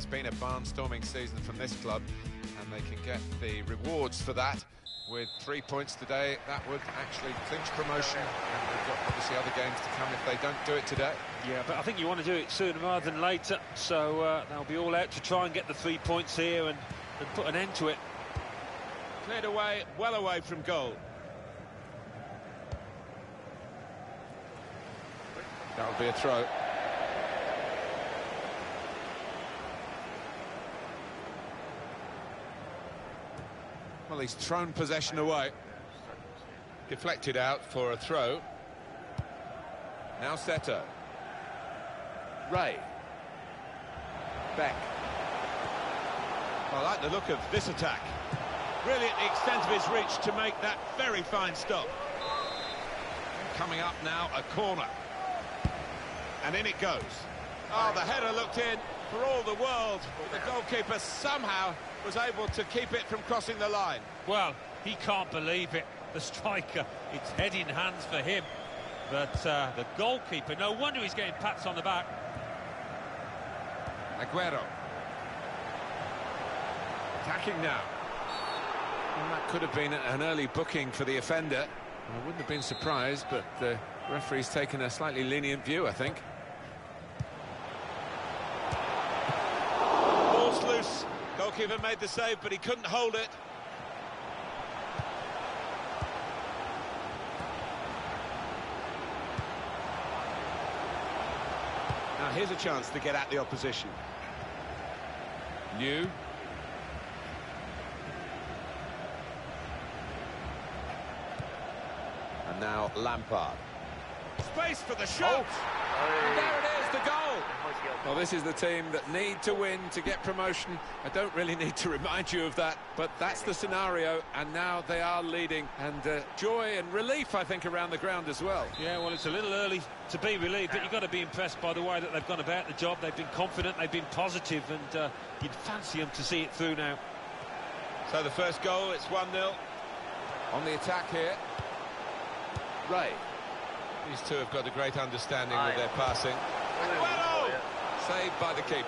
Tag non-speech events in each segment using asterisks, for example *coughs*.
has been a barnstorming season from this club, and they can get the rewards for that with three points today. That would actually clinch promotion, and they've got obviously other games to come if they don't do it today. Yeah, but I think you want to do it sooner rather than later, so uh, they'll be all out to try and get the three points here and, and put an end to it. Cleared away, well away from goal. That'll be a throw. Well, he's thrown possession away. Deflected out for a throw. Now Seto. Ray. Beck. I like the look of this attack. Really at the extent of his reach to make that very fine stop. Coming up now, a corner. And in it goes. Oh, the header looked in for all the world. The goalkeeper somehow was able to keep it from crossing the line. Well, he can't believe it. The striker, it's head in hands for him. But uh, the goalkeeper, no wonder he's getting pats on the back. Aguero. Attacking now. Well, that could have been an early booking for the offender. I wouldn't have been surprised, but the referee's taken a slightly lenient view, I think. Ball's loose. Goalkeeper made the save, but he couldn't hold it. Now here's a chance to get at the opposition. New. And now Lampard. Space for the shot! Oh. And there it is, the goal! Well, this is the team that need to win to get promotion. I don't really need to *laughs* remind you of that, but that's the scenario, and now they are leading. And uh, joy and relief, I think, around the ground as well. Yeah, well, it's a little early to be relieved, but you've got to be impressed by the way that they've gone about the job. They've been confident, they've been positive, and uh, you'd fancy them to see it through now. So the first goal, it's 1-0. On the attack here. Ray. These two have got a great understanding with their passing. Aguero! Saved by the keeper.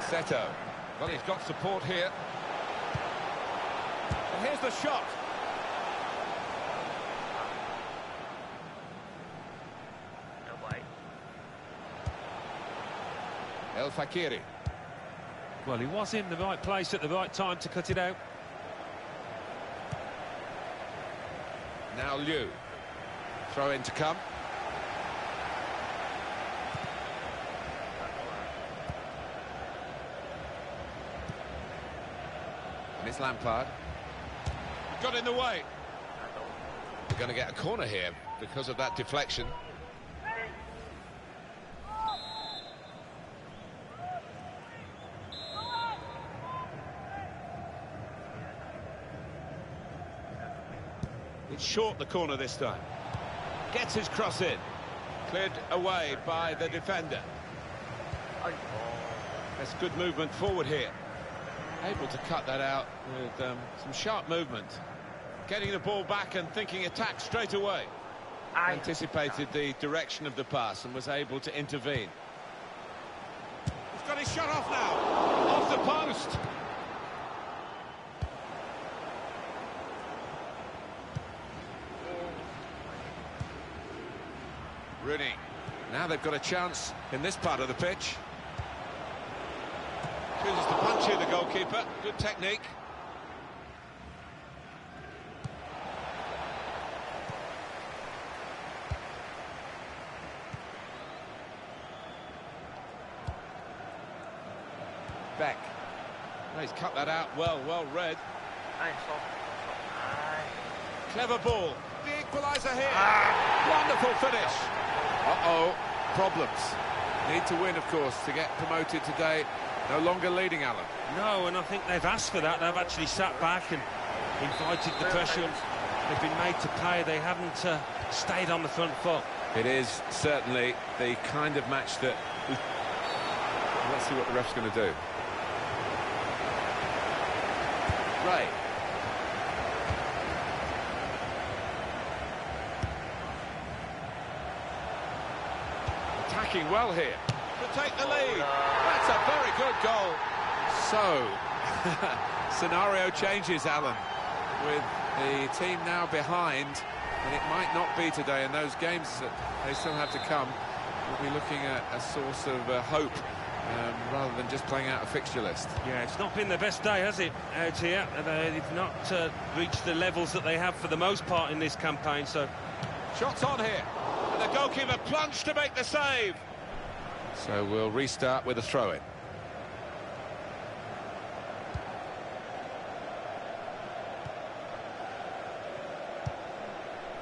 Seto. Well, he's got support here. And here's the shot. El Fakiri. Well, he was in the right place at the right time to cut it out. Now Liu. Throw in to come. And it's Lampard. Got in the way. They're going to get a corner here because of that deflection. It's short the corner this time. Gets his cross in. Cleared away by the defender. That's good movement forward here. Able to cut that out with um, some sharp movement. Getting the ball back and thinking attack straight away. Anticipated the direction of the pass and was able to intervene. He's got his shot off now. Off the post. Rooney. Now they've got a chance in this part of the pitch. Chooses to punch here, the goalkeeper. Good technique. Beck. Well, he's cut that out well, well read. Nice. Clever ball. The equaliser here. Wonderful finish. Uh-oh, problems. Need to win, of course, to get promoted today. No longer leading, Alan. No, and I think they've asked for that. They've actually sat back and invited the pressure. They've been made to pay. They haven't uh, stayed on the front foot. It is certainly the kind of match that... *laughs* Let's see what the ref's going to do. Ray. Working well here. To take the lead. That's a very good goal. So, *laughs* scenario changes, Alan, with the team now behind, and it might not be today, and those games that they still have to come, we'll be looking at a source of uh, hope um, rather than just playing out a fixture list. Yeah, it's not been their best day, has it, out here? They've not uh, reached the levels that they have for the most part in this campaign, so... Shots on here. And the goalkeeper plunged to make the save. So we'll restart with a throw-in.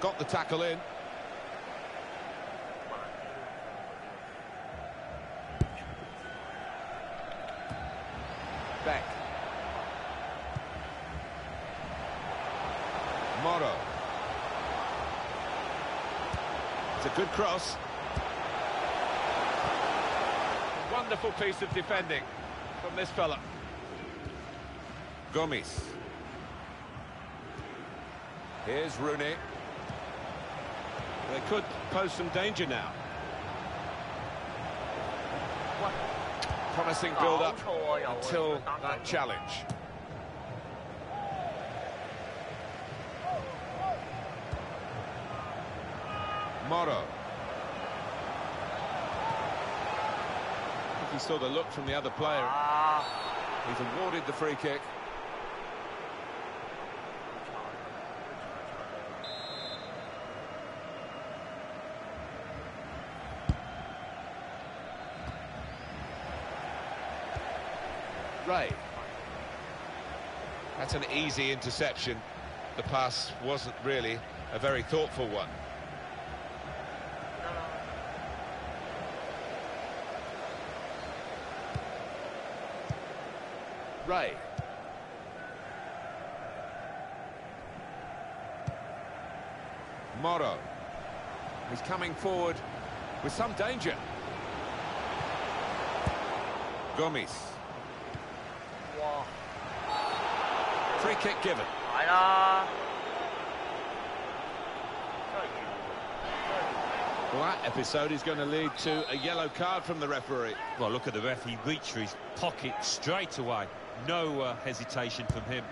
Got the tackle in. Beck. Morrow. It's a good cross. Wonderful piece of defending from this fella. Gomes. Here's Rooney. They could pose some danger now. Promising build-up until that challenge. Morrow. I think he saw the look from the other player. Ah. He's awarded the free kick. Ray. That's an easy interception. The pass wasn't really a very thoughtful one. Ray. Morrow. He's coming forward with some danger. Gomes. Free kick given. Well, that episode is going to lead to a yellow card from the referee. Well, look at the ref. He reached for his pocket straight away. No uh, hesitation from him.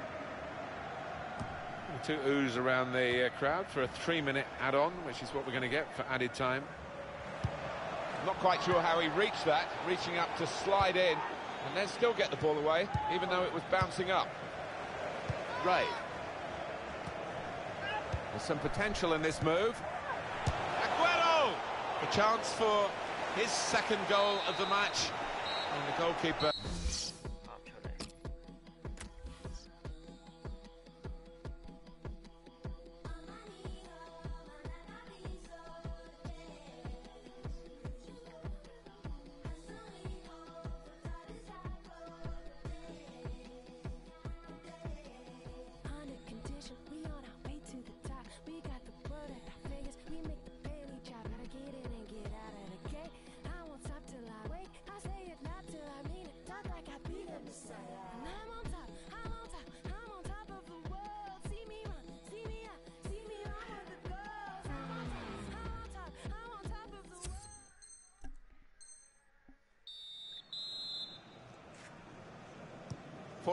Two oohs around the uh, crowd for a three-minute add-on, which is what we're going to get for added time. Not quite sure how he reached that, reaching up to slide in, and then still get the ball away, even though it was bouncing up. Ray. There's some potential in this move. Aguero! A chance for his second goal of the match. And the goalkeeper...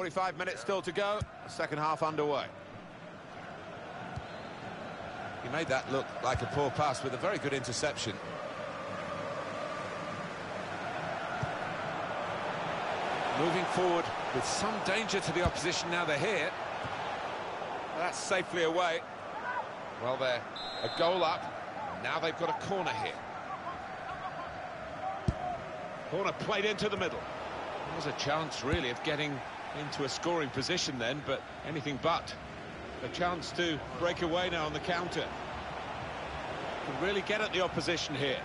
45 minutes still to go, second half underway. He made that look like a poor pass with a very good interception. Moving forward with some danger to the opposition now they're here. That's safely away. Well, they're a goal up. Now they've got a corner here. Corner played into the middle. There was a chance, really, of getting into a scoring position then, but anything but. A chance to break away now on the counter. Can really get at the opposition here.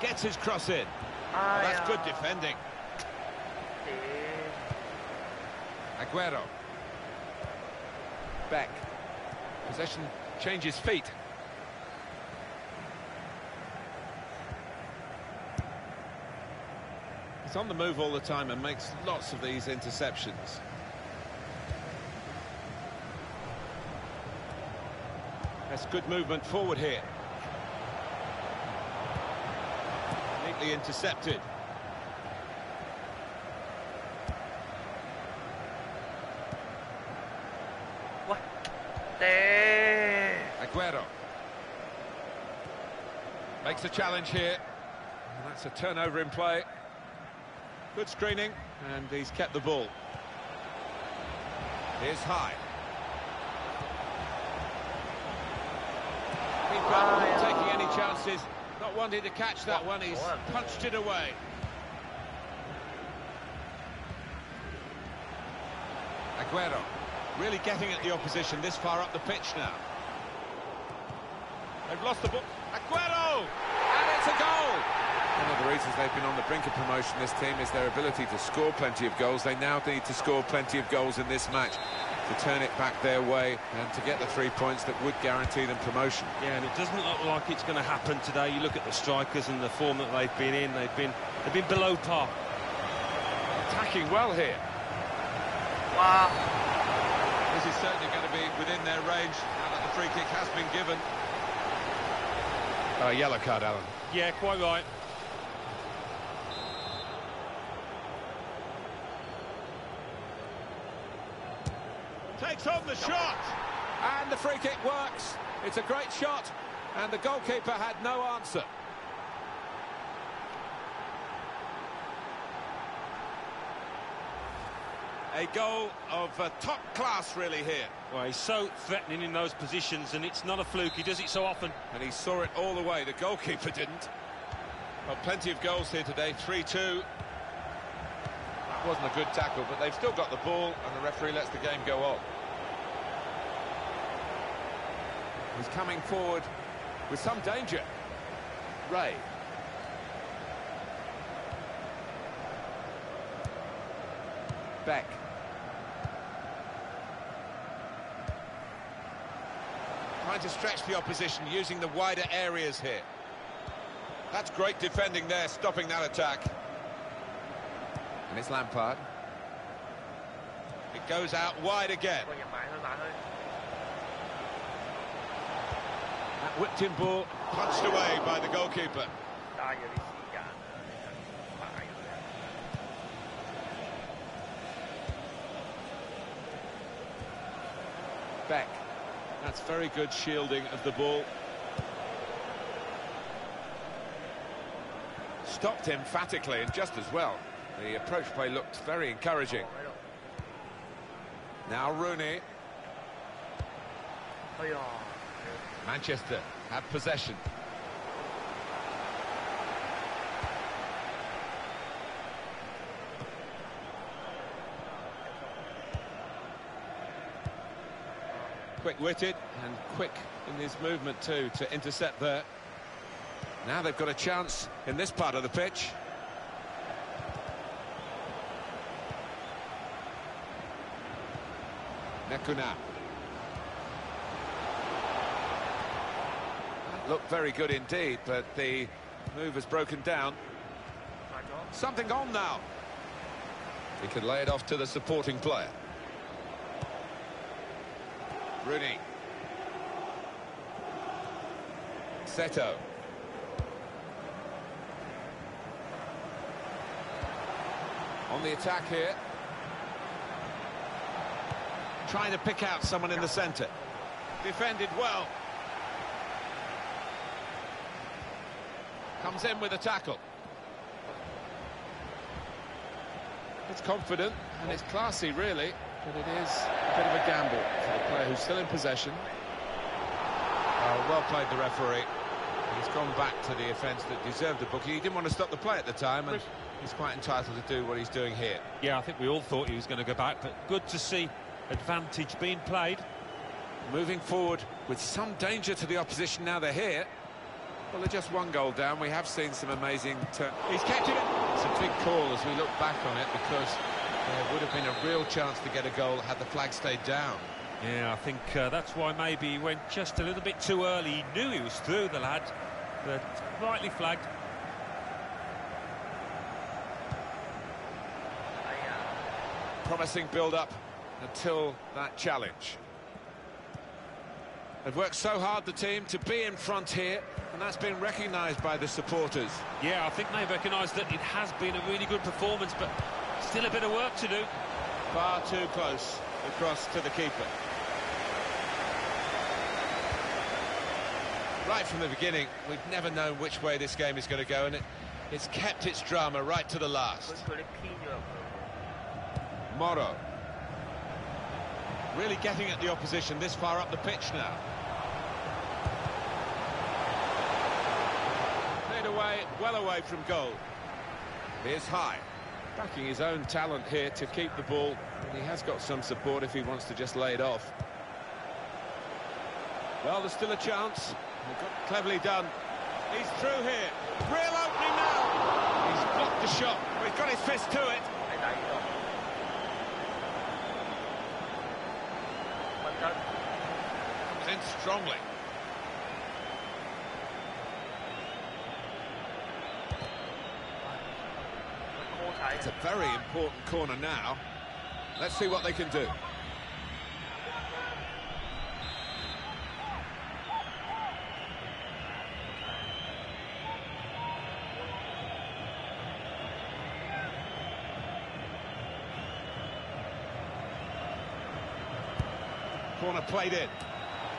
Gets his cross in. Oh, that's good defending. Aguero. Beck. Possession changes feet. He's on the move all the time and makes lots of these interceptions. That's good movement forward here. Neatly intercepted. What? There. Aguero. Makes a challenge here. And that's a turnover in play. Good screening, and he's kept the ball. Here's High. Keeper taking any chances, not wanting to catch that one. He's punched it away. Aguero really getting at the opposition this far up the pitch now. They've lost the ball. Aguero! And it's a goal! One of the reasons they've been on the brink of promotion, this team, is their ability to score plenty of goals. They now need to score plenty of goals in this match to turn it back their way and to get the three points that would guarantee them promotion. Yeah, and it doesn't look like it's going to happen today. You look at the strikers and the form that they've been in. They've been they've been below par. Attacking well here. Wow. This is certainly going to be within their range now that the free kick has been given. Uh, yellow card, Alan. Yeah, quite right. The shot. And the free kick works. It's a great shot. And the goalkeeper had no answer. A goal of uh, top class, really, here. Well, he's so threatening in those positions, and it's not a fluke. He does it so often. And he saw it all the way. The goalkeeper *laughs* didn't. Well, plenty of goals here today, 3-2. That wasn't a good tackle, but they've still got the ball, and the referee lets the game go on. He's coming forward with some danger. Ray. Beck. Trying to stretch the opposition, using the wider areas here. That's great defending there, stopping that attack. And it's Lampard. It goes out wide again. Whipped in ball, punched away by the goalkeeper. Beck. That's very good shielding of the ball. Stopped emphatically and just as well. The approach play looked very encouraging. Now Rooney. Manchester have possession. Quick-witted and quick in his movement too to intercept there. Now they've got a chance in this part of the pitch. Nekuna. Looked very good indeed, but the move has broken down. Something on now. He can lay it off to the supporting player. Rooney. Seto. On the attack here. Trying to pick out someone in the centre. Defended well. Comes in with a tackle. It's confident and it's classy, really, but it is a bit of a gamble for the player who's still in possession. Oh, well played the referee. He's gone back to the offence that deserved a booking. He didn't want to stop the play at the time, and he's quite entitled to do what he's doing here. Yeah, I think we all thought he was going to go back, but good to see advantage being played. Moving forward with some danger to the opposition now they're here. Well, they're just one goal down. We have seen some amazing turn. He's kept it. It's a big call as we look back on it because there would have been a real chance to get a goal had the flag stayed down. Yeah, I think uh, that's why maybe he went just a little bit too early. He knew he was through, the lad, but rightly flagged. Promising build-up until that challenge. They've worked so hard, the team, to be in front here, and that's been recognised by the supporters. Yeah, I think they've recognised that it has been a really good performance, but still a bit of work to do. Far too close across to the keeper. Right from the beginning, we've never known which way this game is going to go, and it, it's kept its drama right to the last. Moro Really getting at the opposition this far up the pitch now. Played away, well away from goal. Here's High. Backing his own talent here to keep the ball, and he has got some support if he wants to just lay it off. Well, there's still a chance. Cleverly done. He's through here. Real opening now. He's blocked the shot. He's got his fist to it. Strongly. It's a very important corner now. Let's see what they can do. Corner played in.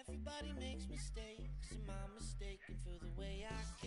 Everybody makes mistakes. Am I'm mistaken for the way I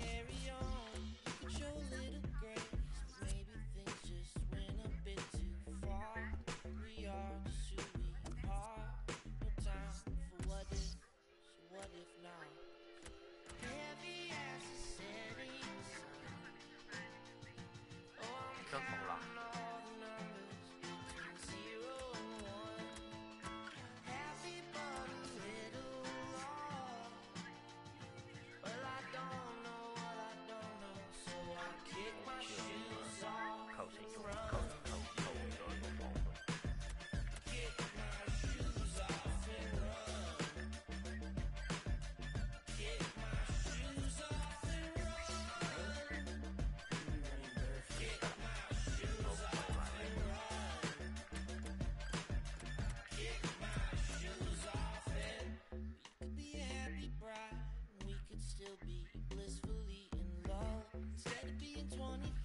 could still be blissfully in love. Instead of being 25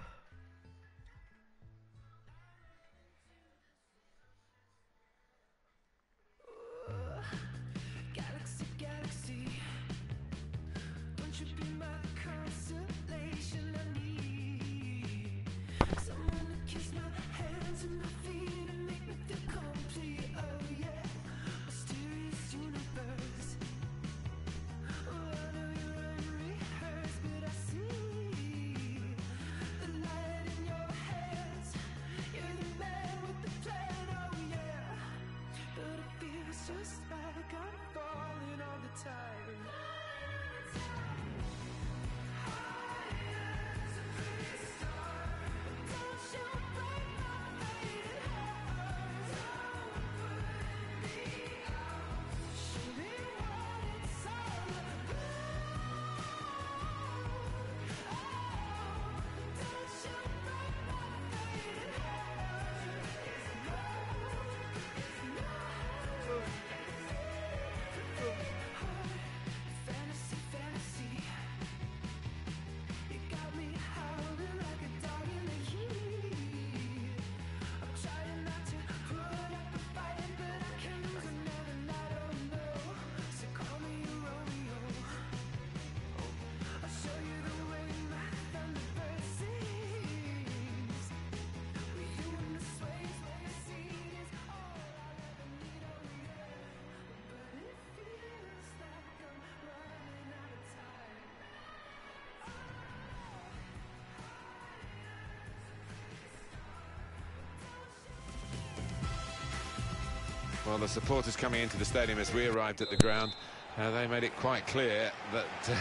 Well, the supporters coming into the stadium as we arrived at the ground, uh, they made it quite clear that *laughs* uh,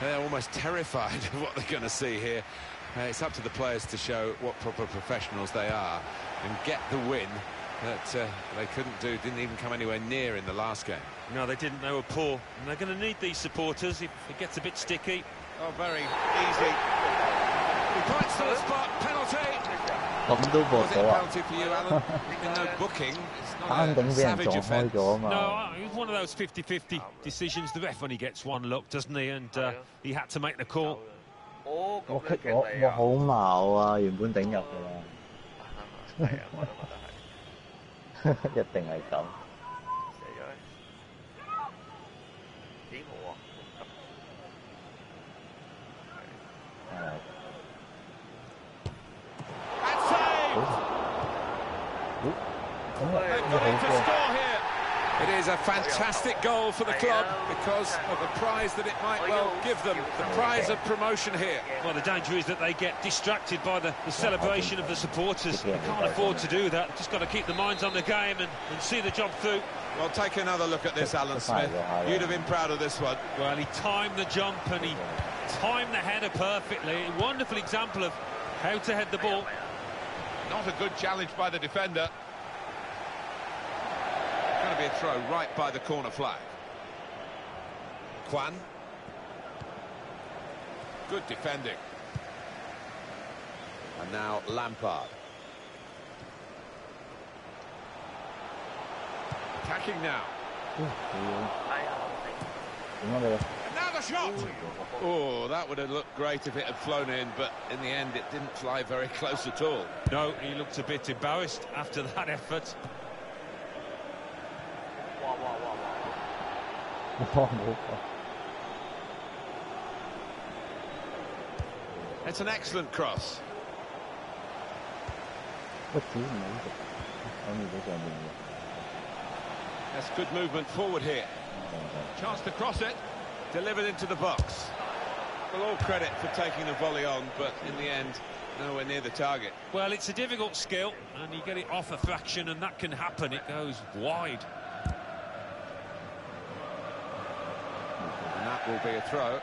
they're almost terrified *laughs* of what they're going to see here. Uh, it's up to the players to show what proper professionals they are and get the win that uh, they couldn't do, didn't even come anywhere near in the last game. No, they didn't. They were poor. And they're going to need these supporters if it gets a bit sticky. Oh, very easy. He points to the spot, penalty. 咁都爆咗啊慘咁俾人撞開咗啊嘛 no one of those fifty fifty decisions the referee gets one look doesn't he and he had to make the call 哦咁 cut 嘅好矛啊原本顶入噶啦系啊我都觉得系一定系咁 It is a fantastic goal for the club because of the prize that it might well give them, the prize of promotion here. Well, the danger is that they get distracted by the, the celebration of the supporters. They can't afford to do that. Just got to keep the minds on the game and, and see the job through. Well, take another look at this, Alan Smith. You'd have been proud of this one. Well, he timed the jump and he timed the header perfectly. A wonderful example of how to head the ball. Not a good challenge by the defender be a throw right by the corner flag. Kwan. Good defending. And now Lampard. Attacking now. Another shot! Oh, that would have looked great if it had flown in, but in the end it didn't fly very close at all. No, he looked a bit embarrassed after that effort. It's an excellent cross. That's good movement forward here. Chance to cross it. Delivered into the box. Well, all credit for taking the volley on, but in the end, nowhere near the target. Well, it's a difficult skill, and you get it off a fraction, and that can happen. It goes wide. Will be a throw.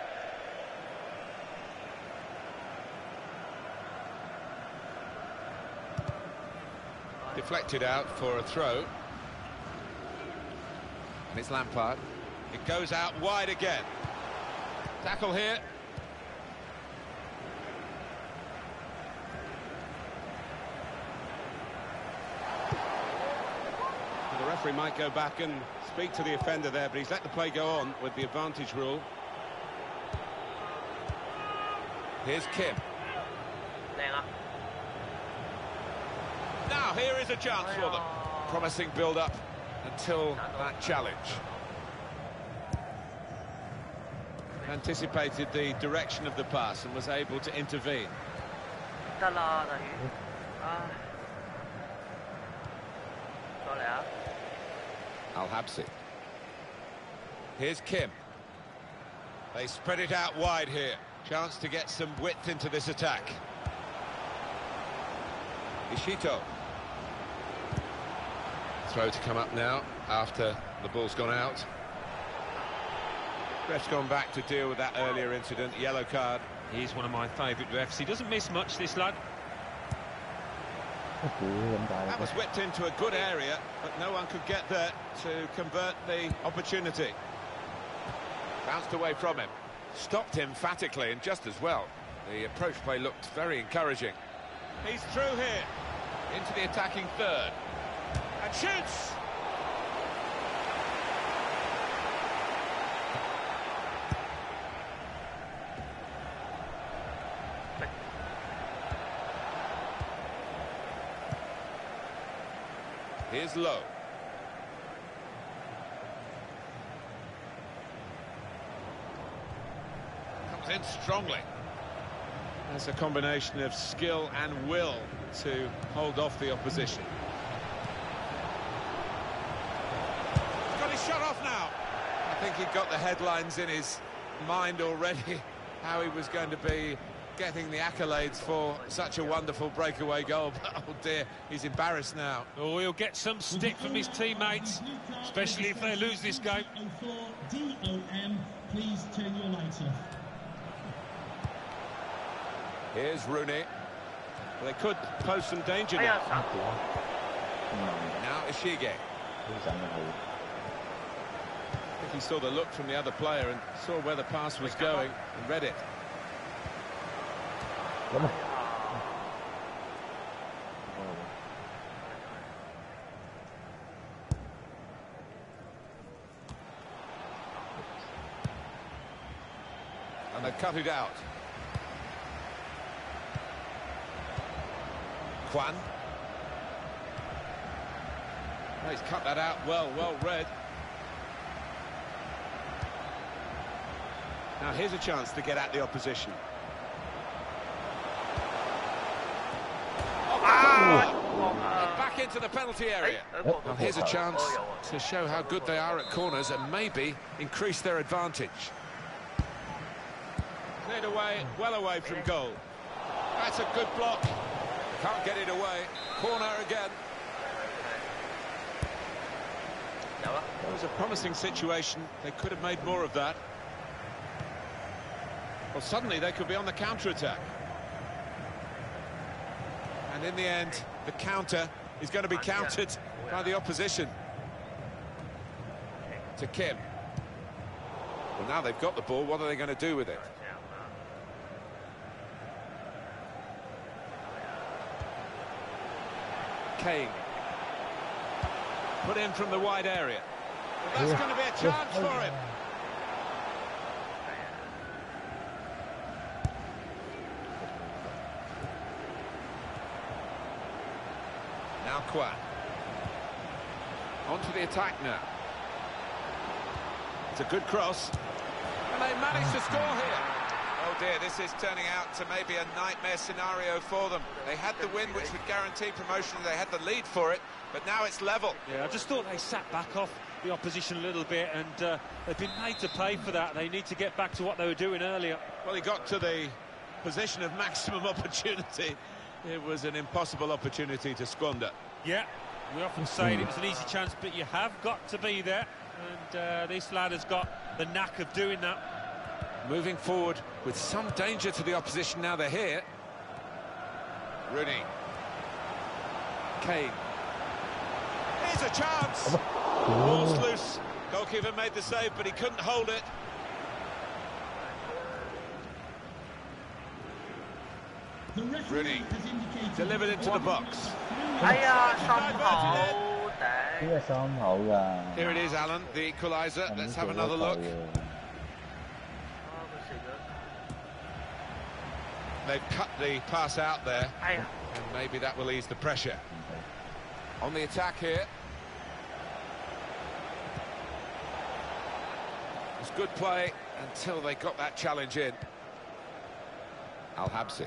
Deflected out for a throw. And it's Lampard. It goes out wide again. Tackle here. Well, the referee might go back and speak to the offender there, but he's let the play go on with the advantage rule. Here's Kim. Now, here is a chance for them. Promising build-up until that challenge. Anticipated the direction of the pass and was able to intervene. Alabsi. Here's Kim. They spread it out wide here. Chance to get some width into this attack. Ishito. Throw to come up now after the ball's gone out. Ref's gone back to deal with that earlier incident. Yellow card. He's one of my favourite refs. He doesn't miss much, this lad. That was whipped into a good area, but no one could get there to convert the opportunity. Bounced away from him. Stopped emphatically and just as well. The approach play looked very encouraging. He's through here. Into the attacking third. And shoots! Here's low. Comes in strongly. That's a combination of skill and will to hold off the opposition. He's got his shot off now. I think he got the headlines in his mind already, *laughs* how he was going to be getting the accolades for such a wonderful breakaway goal. But, oh dear, he's embarrassed now. Oh, he'll get some stick from his teammates, especially if they lose this game. For DOM, please turn your lights off. Here's Rooney. They could pose some danger now. Now Ishige. I think he saw the look from the other player and saw where the pass was going and read it. 咁啊，And they cut it out. Kwan. Oh, he's cut that out well, well read. Now here's a chance to get at the opposition. Back into the penalty area. Well, here's a chance to show how good they are at corners and maybe increase their advantage. Cleared away, well away from goal. That's a good block. Can't get it away. Corner again. It was a promising situation. They could have made more of that. Well, suddenly they could be on the counter-attack. And in the end, the counter is going to be countered by the opposition. To Kim. Well, now they've got the ball, what are they going to do with it? Kane. Put in from the wide area. That's going to be a chance for him. Now Kwan. On to the attack now. It's a good cross. And they managed to score here. Oh dear, this is turning out to maybe a nightmare scenario for them. They had the win, which would guarantee promotion. They had the lead for it, but now it's level. Yeah, I just thought they sat back off the opposition a little bit, and uh, they've been made to pay for that. They need to get back to what they were doing earlier. Well, he got to the position of maximum *laughs* opportunity. It was an impossible opportunity to squander. Yeah, we often say it was an easy chance, but you have got to be there. And uh, this lad has got the knack of doing that. Moving forward with some danger to the opposition now they're here. Rooney. Kane. Here's a chance. Ball's loose. Goalkeeper made the save, but he couldn't hold it. The referee Rooney. has indicated Delivered into the box. 哎呀，心口 呢 顶！个心口㗎。 Here it is, Alan, the equaliser. 咁 Let's 做 have 得 another 够 look. 嘅啊，佢射咗。 they've cut the pass out there, 哎呀， and maybe that will ease the pressure. On the attack here. It was good play until they got that challenge in. Al Habsi.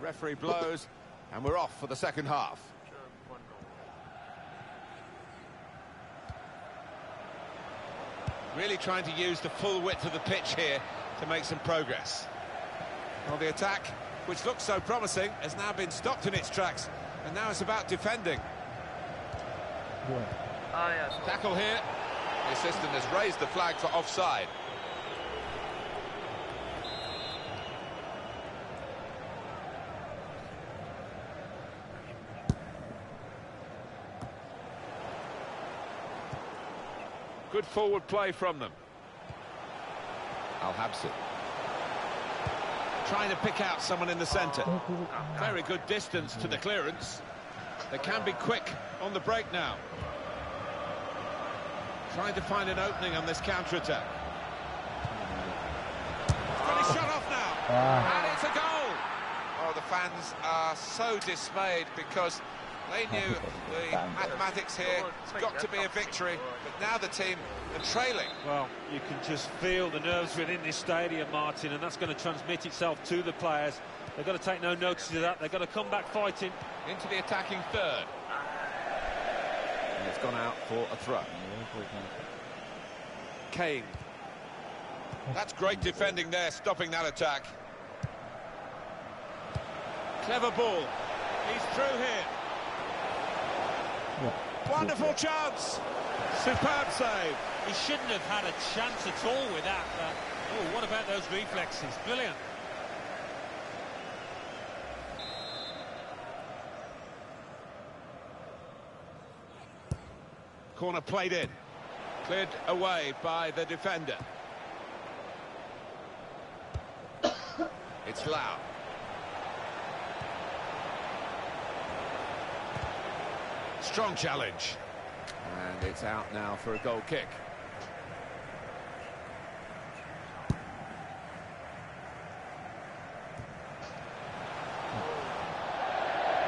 Referee blows, and we're off for the second half. Really trying to use the full width of the pitch here to make some progress. Well, the attack, which looked so promising, has now been stopped in its tracks, and now it's about defending. Yeah. Oh, yeah, Tackle here. The assistant has raised the flag for offside. Good forward play from them. Al Habsi. Trying to pick out someone in the centre. Very good distance to the clearance. They can be quick on the break now. Trying to find an opening on this counter-attack. Got his shot off now. Ah. And it's a goal! Oh, the fans are so dismayed because they knew the mathematics here. It's got to be a victory, but now the team are trailing. Well, you can just feel the nerves within this stadium, Martin, and that's going to transmit itself to the players. They've got to take no notice of that. They've got to come back fighting. Into the attacking third. And it's gone out for a throw. Kane. That's great defending there, stopping that attack. Clever ball. He's through here. Wonderful chance. Superb save. He shouldn't have had a chance at all with that. but- oh, what about those reflexes? Brilliant. Corner played in. Cleared away by the defender. *coughs* It's Lau. Strong challenge. And it's out now for a goal kick.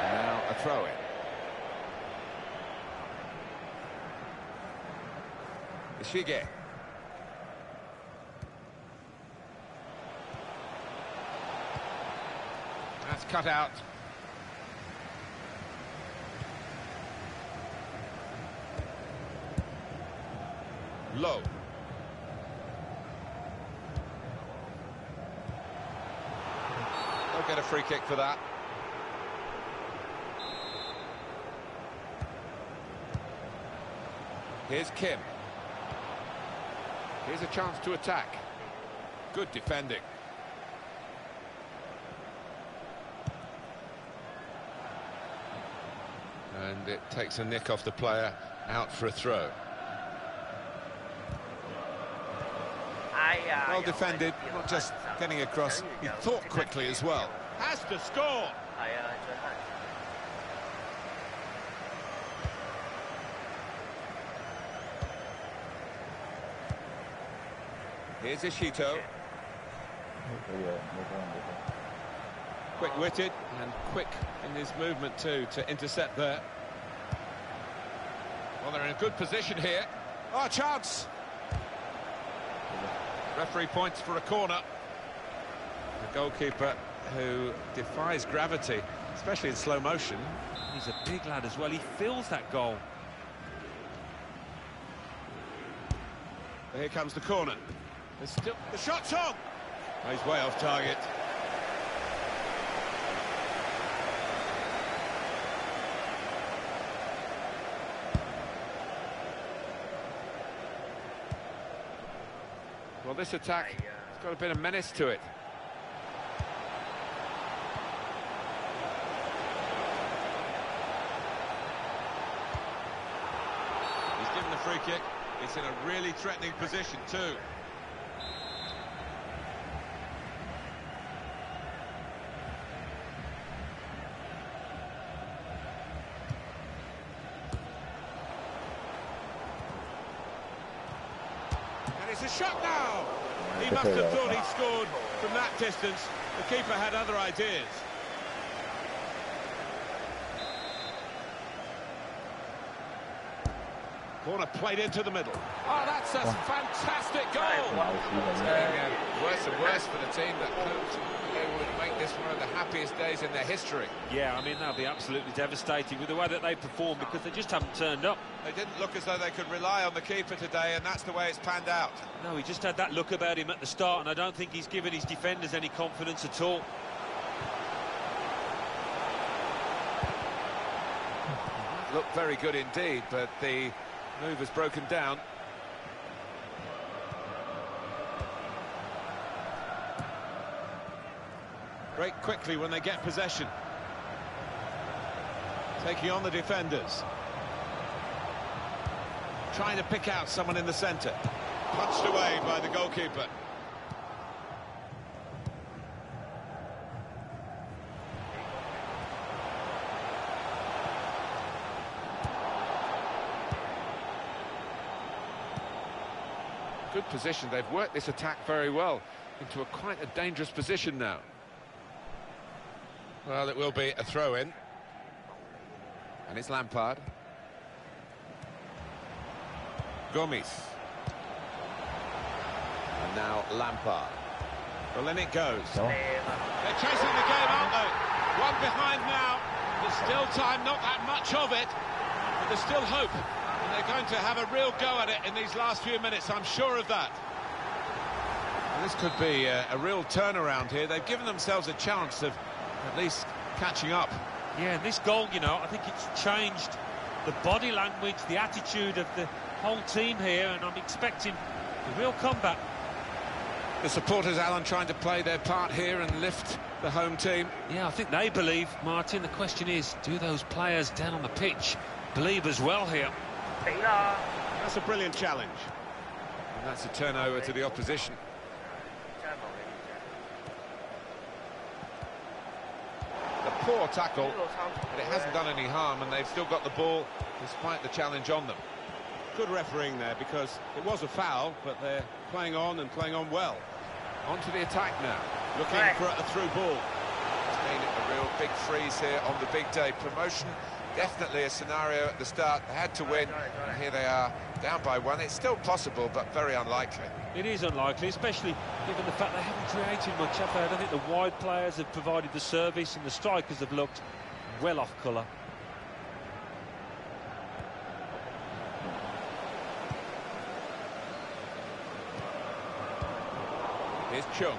Now a throw in. Ishige. That's cut out. Low. They'll get a free kick for that. Here's Kim. Here's a chance to attack. Good defending. And it takes a nick off the player, out for a throw. 哎呀，well defended, not just getting across, he thought quickly as well. Has to score! Here's Ishito. Quick-witted and quick in his movement too to intercept there. Well, they're in a good position here. Oh, chance! Referee points for a corner. The goalkeeper who defies gravity, especially in slow motion. He's a big lad as well. He feels that goal. Here comes the corner. There's still The shot's on! Oh, he's way off target. This attack has got a bit of menace to it. He's given the free kick. It's in a really threatening position too. And it's a shot now! He must have thought he'd scored from that distance. The keeper had other ideas. Corner played into the middle. Oh, that's a fantastic goal! It's getting worse and worse for the team that hoped they would make this one of the happiest days in their history. Yeah, I mean, that'll be absolutely devastating with the way that they perform because they just haven't turned up. They didn't look as though they could rely on the keeper today, and that's the way it's panned out. No, he just had that look about him at the start, and I don't think he's given his defenders any confidence at all. Looked very good indeed, but the move has broken down. Break quickly when they get possession. Taking on the defenders. Trying to pick out someone in the centre. Punched away by the goalkeeper. Position. They've worked this attack very well into a quite a dangerous position now. Well, it will be a throw-in. And it's Lampard. Gomes. And now Lampard. Well, in it goes. So, They're chasing the game, aren't they? One behind now. There's still time, not that much of it, but there's still hope. And they're going to have a real go at it in these last few minutes, I'm sure of that. Well, this could be a, a real turnaround here. They've given themselves a chance of at least catching up. Yeah, and this goal, you know, I think it's changed the body language, the attitude of the whole team here, and I'm expecting a real comeback. The supporters, Alan, trying to play their part here and lift the home team. Yeah, I think they believe, Martin. The question is, do those players down on the pitch believe as well here? That's a brilliant challenge. And that's a turnover to the opposition. The poor tackle, but it hasn't done any harm, and they've still got the ball despite the challenge on them. Good refereeing there because it was a foul, but they're playing on and playing on well. On to the attack now. Looking for a through ball. It's been a real big freeze here on the big day. Promotion, definitely a scenario at the start. They had to win, and here they are, down by one. It's still possible, but very unlikely. It is unlikely, especially given the fact they haven't created much, have they? I don't think the wide players have provided the service, and the strikers have looked well off colour. Here's Chung.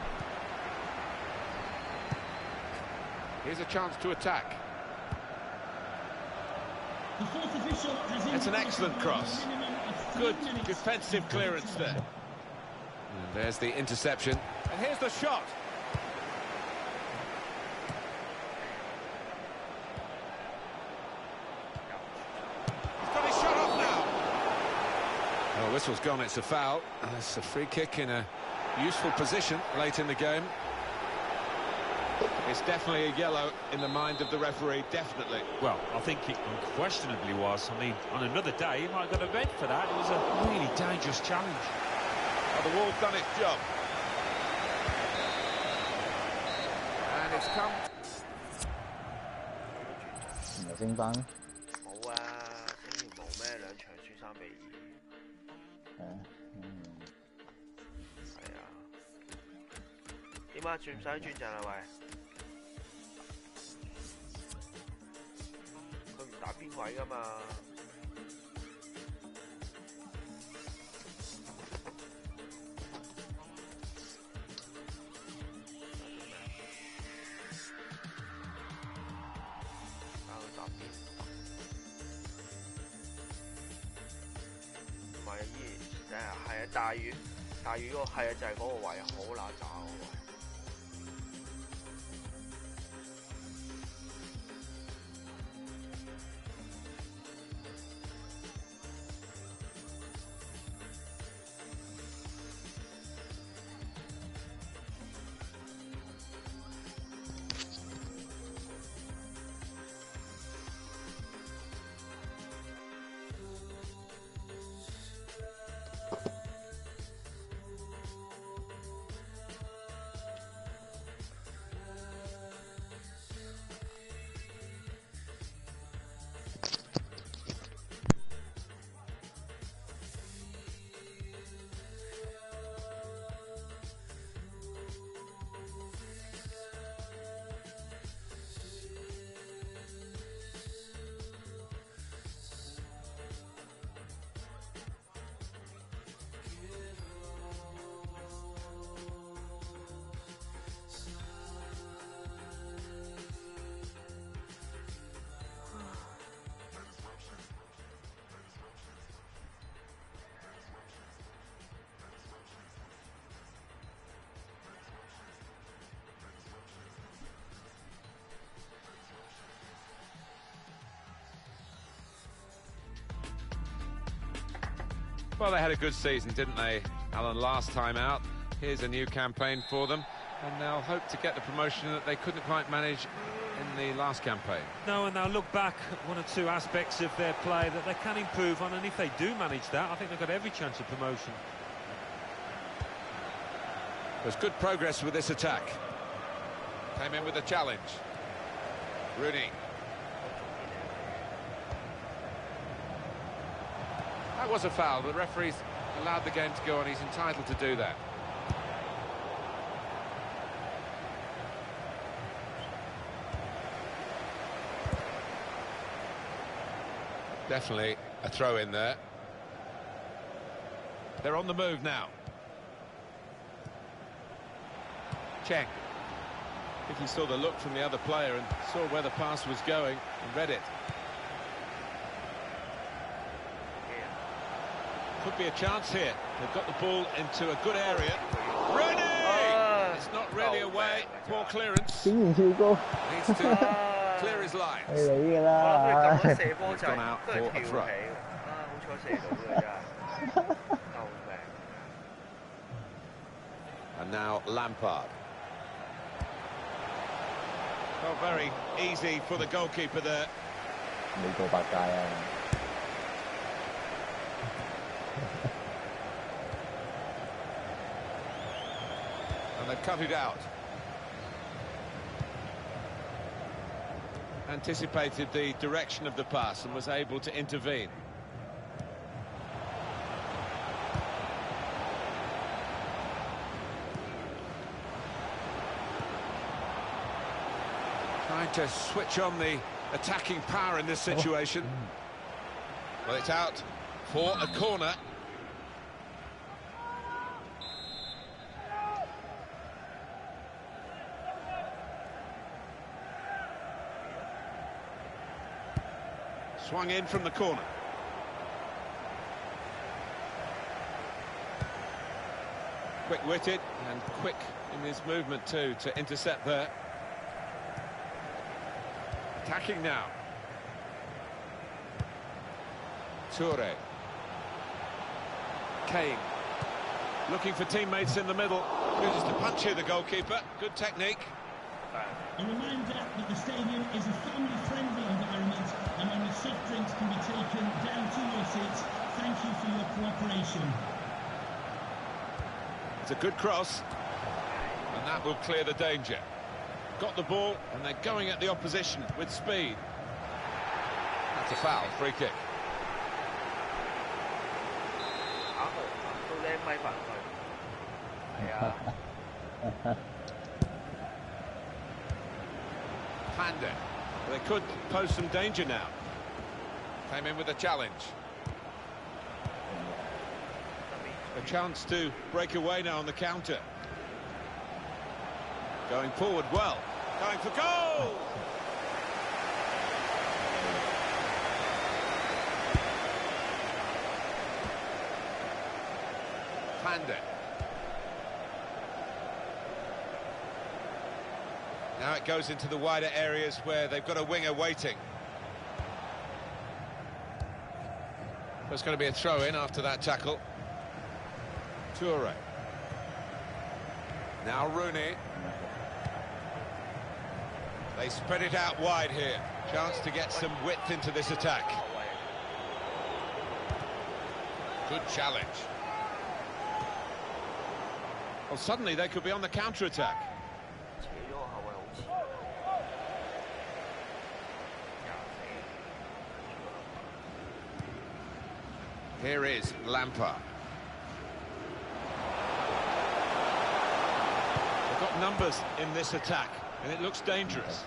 Here's a chance to attack. The fourth official has It's an excellent cross. Good defensive clearance there. And there's the interception. And here's the shot. He's got his shot off now. Well, whistle's gone, it's a foul. It's a free kick in a useful position late in the game. It's definitely a yellow in the mind of the referee, definitely. Well, I think it unquestionably was. I mean, on another day, he might have got a red for that. It was a really dangerous challenge. Well, the wall's done its job. And it's come 唔系升班，冇啊，星完冇咩两场输三比二，系啊，嗯，系啊。点啊？转唔使转阵啦喂？ 边位噶嘛？咪依系啊大鱼大鱼个系啊就系嗰个位好难找！Well, they had a good season, didn't they, Alan, last time out? Here's a new campaign for them, and they'll hope to get the promotion that they couldn't quite manage in the last campaign. No, and they'll look back at one or two aspects of their play that they can improve on, and if they do manage that, I think they've got every chance of promotion. There's good progress with this attack. Came in with a challenge. Rooney. That was a foul. The referee's allowed the game to go on. He's entitled to do that. Definitely a throw in there. They're on the move now. Check. I think he saw the look from the other player and saw where the pass was going and read it. Could be a chance here. They've got the ball into a good area. Ready! It's not really oh, away. Poor clearance. Sí, Hugo. Needs to *laughs* clear his lines. *laughs* He's gone out for a throw. *laughs* and now Lampard. Well, very easy for the goalkeeper there. Legal back guy. And they've cut it out. Anticipated the direction of the pass and was able to intervene. Trying to switch on the attacking power in this oh. situation. Mm. Well, it's out for a corner. Swung in from the corner. Quick-witted and quick in his movement too to intercept there. Attacking now. Toure. Kane. Looking for teammates in the middle. Uses to punch here, the goalkeeper. Good technique. A reminder that the stadium is a family-friendly drinks can be taken down to your seats. Thank you for your cooperation. It's a good cross. And that will clear the danger. Got the ball, and they're going at the opposition with speed. That's a foul, free kick. *laughs* Panda. They could pose some danger now. Came in with a challenge. A chance to break away now on the counter. Going forward well. Going for goal! planned it. Now it goes into the wider areas where they've got a winger waiting. There's going to be a throw in after that tackle. Toure. Now Rooney. They spread it out wide here. Chance to get some width into this attack. Good challenge. Well, suddenly they could be on the counter-attack. Here is Lampard. They've got numbers in this attack, and it looks dangerous.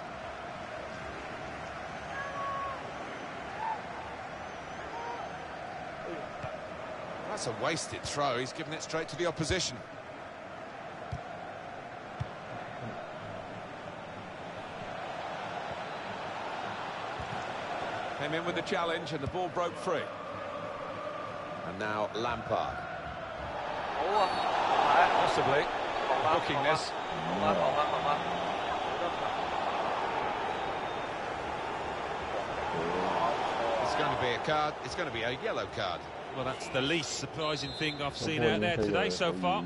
That's a wasted throw. He's given it straight to the opposition. Came in with the challenge, and the ball broke free. And now Lampard. Oh, possibly. Booking this. It's going to be a card. It's going to be a yellow card. Well, that's the least surprising thing I've seen out there today so far.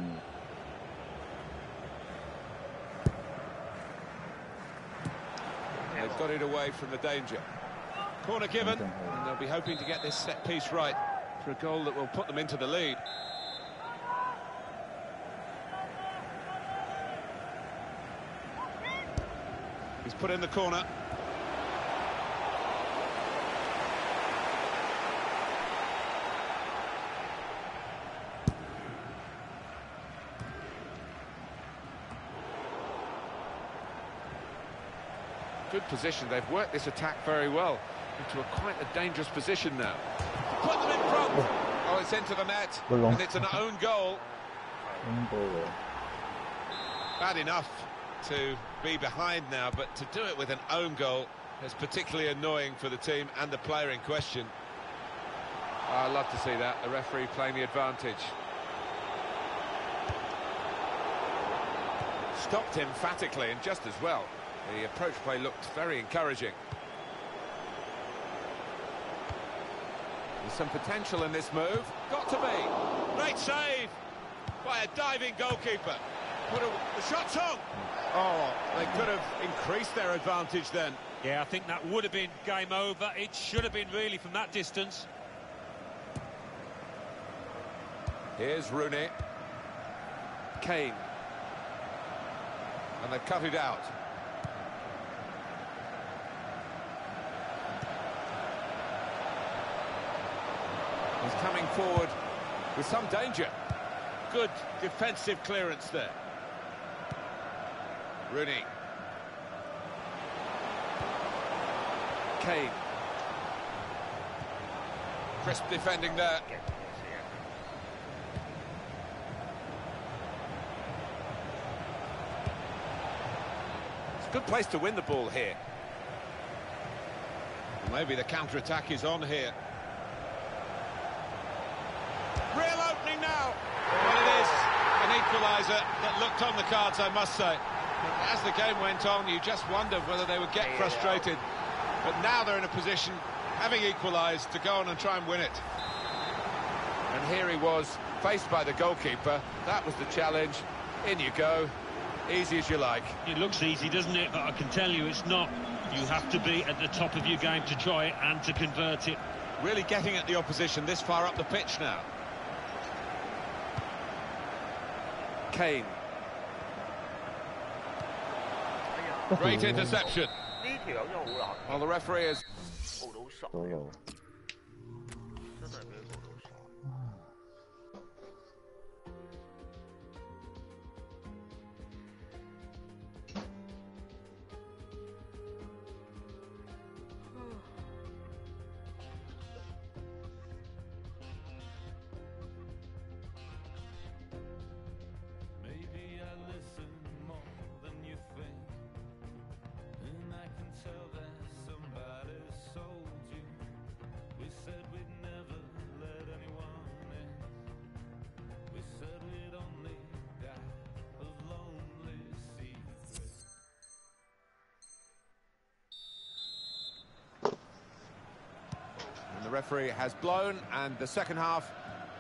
They've got it away from the danger. Corner given, and they'll be hoping to get this set piece right for a goal that will put them into the lead. He's put in the corner. Good position. They've worked this attack very well into a quite a dangerous position now put them in front. Oh, it's into the net, and it's an own goal. Bad enough to be behind now, but to do it with an own goal is particularly annoying for the team and the player in question. Oh, I love to see that, the referee playing the advantage. Stopped emphatically and just as well. The approach play looked very encouraging. There's some potential in this move. Got to be. Great save by a diving goalkeeper. Put a, the shot's on. Oh, they could have increased their advantage then. Yeah, I think that would have been game over. It should have been really from that distance. Here's Rooney. Kane. And they've cut it out. He's coming forward with some danger. Good defensive clearance there. Rooney. Kane. Crisp defending there. It's a good place to win the ball here. Maybe the counter-attack is on here. Real opening now. Well, it is an equaliser that looked on the cards, I must say. But as the game went on, you just wondered whether they would get frustrated. But now they're in a position, having equalised, to go on and try and win it. And here he was, faced by the goalkeeper. That was the challenge. In you go. Easy as you like. It looks easy, doesn't it? But I can tell you it's not. You have to be at the top of your game to try it and to convert it. Really getting at the opposition this far up the pitch now. Kane. Great interception. Well, the referee is... referee has blown, and the second half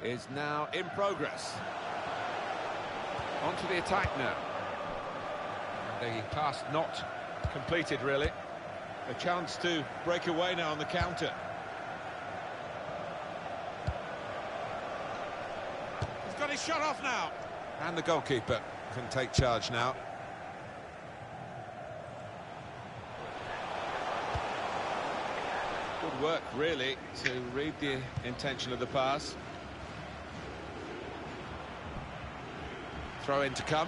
is now in progress. On to the attack now. The pass not completed, really. A chance to break away now on the counter. He's got his shot off now. And the goalkeeper can take charge now. Work, really, to read the intention of the pass. Throw in to come.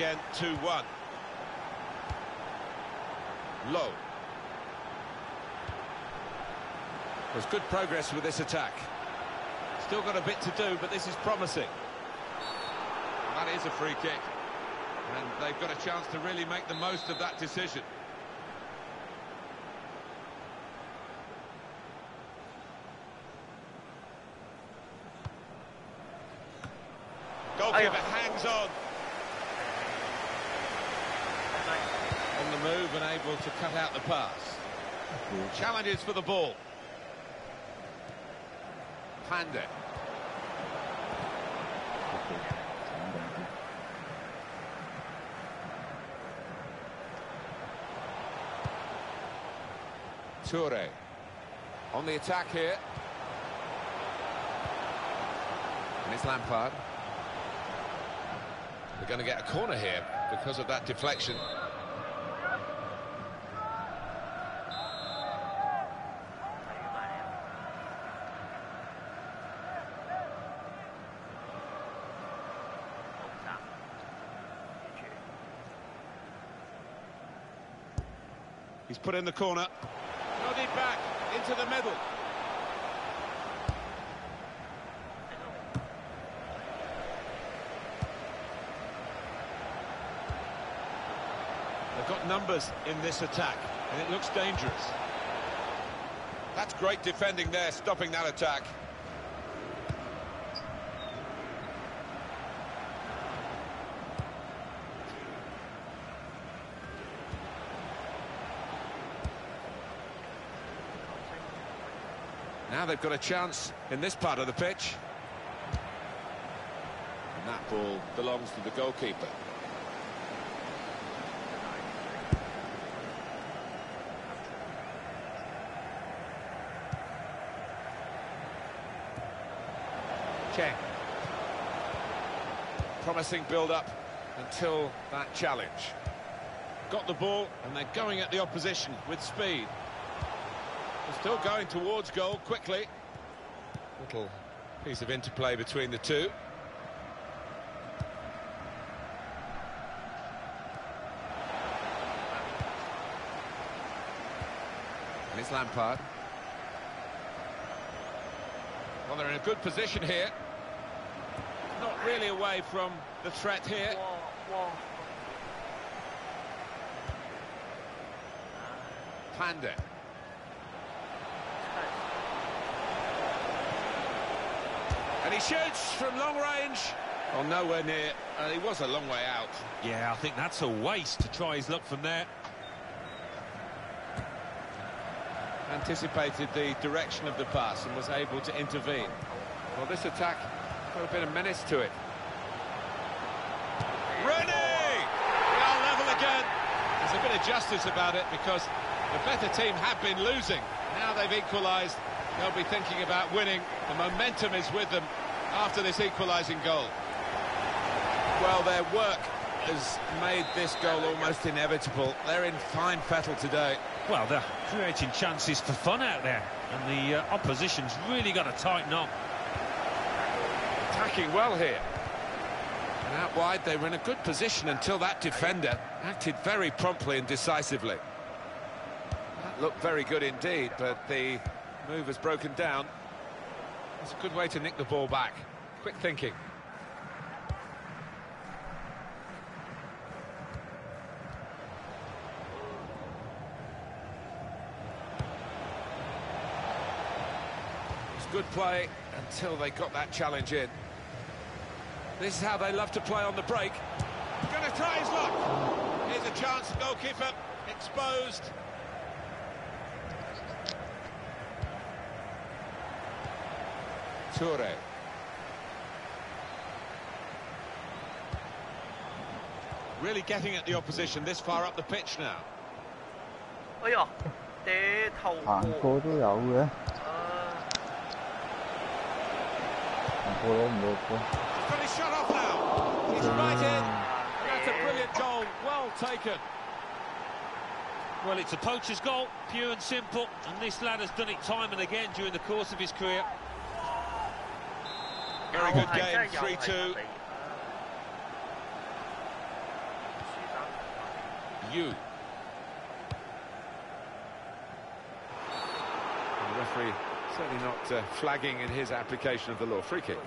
Again, 2-1. Low. There's good progress with this attack. Still got a bit to do, but this is promising. That is a free kick. And they've got a chance to really make the most of that decision. Goalkeeper hangs on. been able to cut out the pass. Challenges for the ball. Panda. Toure on the attack here. And it's Lampard. They're going to get a corner here because of that deflection. Put in the corner. Nodded back into the middle. They've got numbers in this attack, and it looks dangerous. That's great defending there, stopping that attack. They've got a chance in this part of the pitch. And that ball belongs to the goalkeeper. Cheng. Promising build-up until that challenge. Got the ball, and they're going at the opposition with speed. Still going towards goal quickly. Little piece of interplay between the two. And it's Lampard. Well, they're in a good position here. Not really away from the threat here. Pande. And he shoots from long range. Well, nowhere near. And he was a long way out. Yeah, I think that's a waste to try his luck from there. Anticipated the direction of the pass and was able to intervene. Well, this attack got a bit of menace to it. Rooney! We are level again. There's a bit of justice about it because the better team have been losing. Now they've equalised. They'll be thinking about winning. The momentum is with them after this equalising goal. Well, their work has made this goal almost inevitable. They're in fine fettle today. Well, they're creating chances for fun out there, and the uh, opposition's really got to tighten up. Attacking well here. And out wide, they were in a good position until that defender acted very promptly and decisively. That looked very good indeed, but the move has broken down. It's a good way to nick the ball back. Quick thinking. It's good play until they got that challenge in. This is how they love to play on the break. Going to try his luck. Here's a chance, goalkeeper exposed. Toure. Really getting at the opposition this far up the pitch now. 哎呀，嗲头行过都有嘅，行过攞唔到波。 Got his shot off now. He's right in. That's a brilliant goal. Well taken. Well, it's a poacher's goal, pure and simple, and this lad has done it time and again during the course of his career. Very good game, 3-2. You. The referee certainly not uh, flagging in his application of the law. Free kick.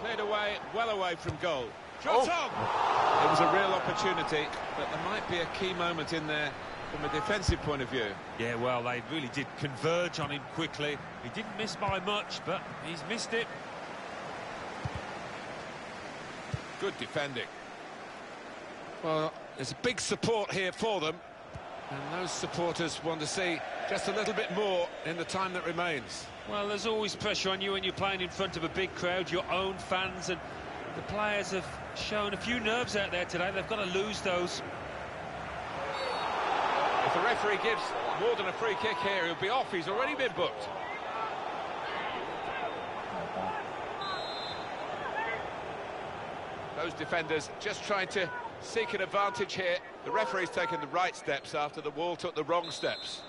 Cleared away, well away from goal. Oh. Shot on! It was a real opportunity, but there might be a key moment in there from a defensive point of view. Yeah, well, they really did converge on him quickly. He didn't miss by much, but he's missed it. Good defending. Well, there's a big support here for them, and those supporters want to see just a little bit more in the time that remains. Well, there's always pressure on you when you're playing in front of a big crowd, your own fans, and the players have shown a few nerves out there today. They've got to lose those. If the referee gives more than a free kick here, he'll be off. He's already been booked. Those defenders just trying to seek an advantage here. The referee's taken the right steps after the wall took the wrong steps.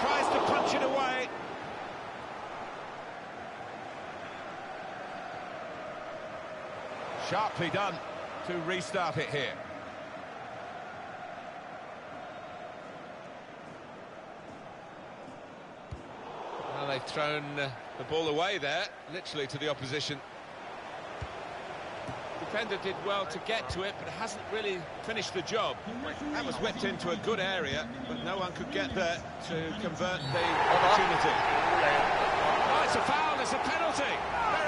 Tries to punch it away. Sharply done to restart it here. Well, they've thrown uh, the ball away there, literally to the opposition. Defender did well to get to it, but hasn't really finished the job. That was whipped into a good area, but no one could get there to convert the opportunity. Oh, it's a foul, it's a penalty.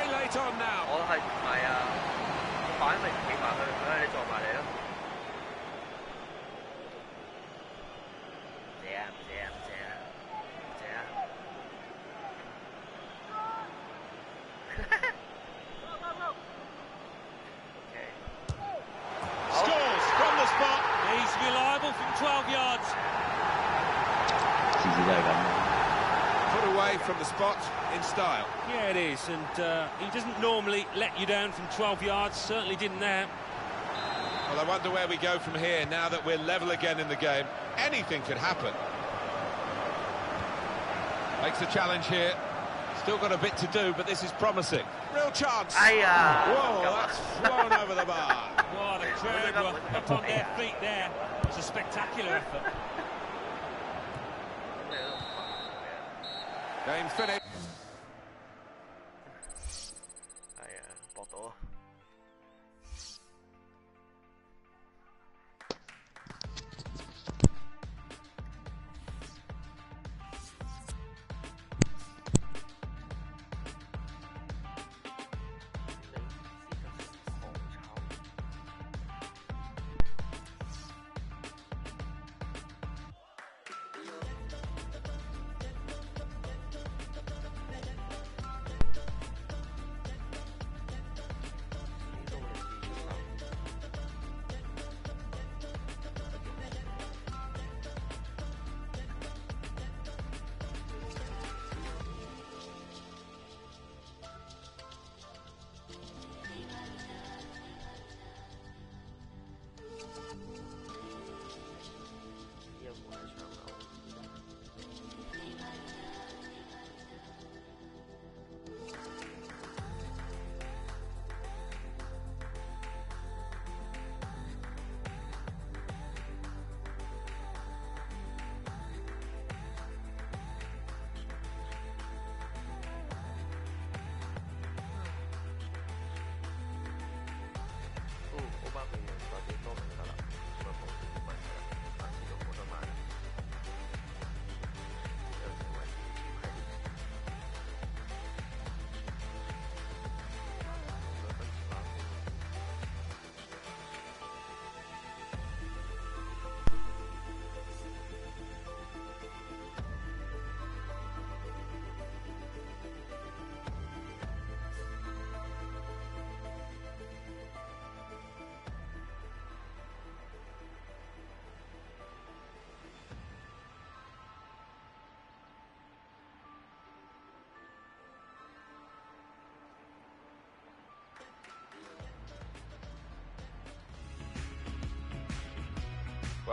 from the spot in style. Yeah, it is, and uh, he doesn't normally let you down from 12 yards, certainly didn't there. Well, I wonder where we go from here now that we're level again in the game. Anything could happen. Makes the challenge here. Still got a bit to do, but this is promising. Real chance. Aye, uh, Whoa, that's flown over the bar. *laughs* What a crowd up on their feet there. It's a spectacular effort. Game finished.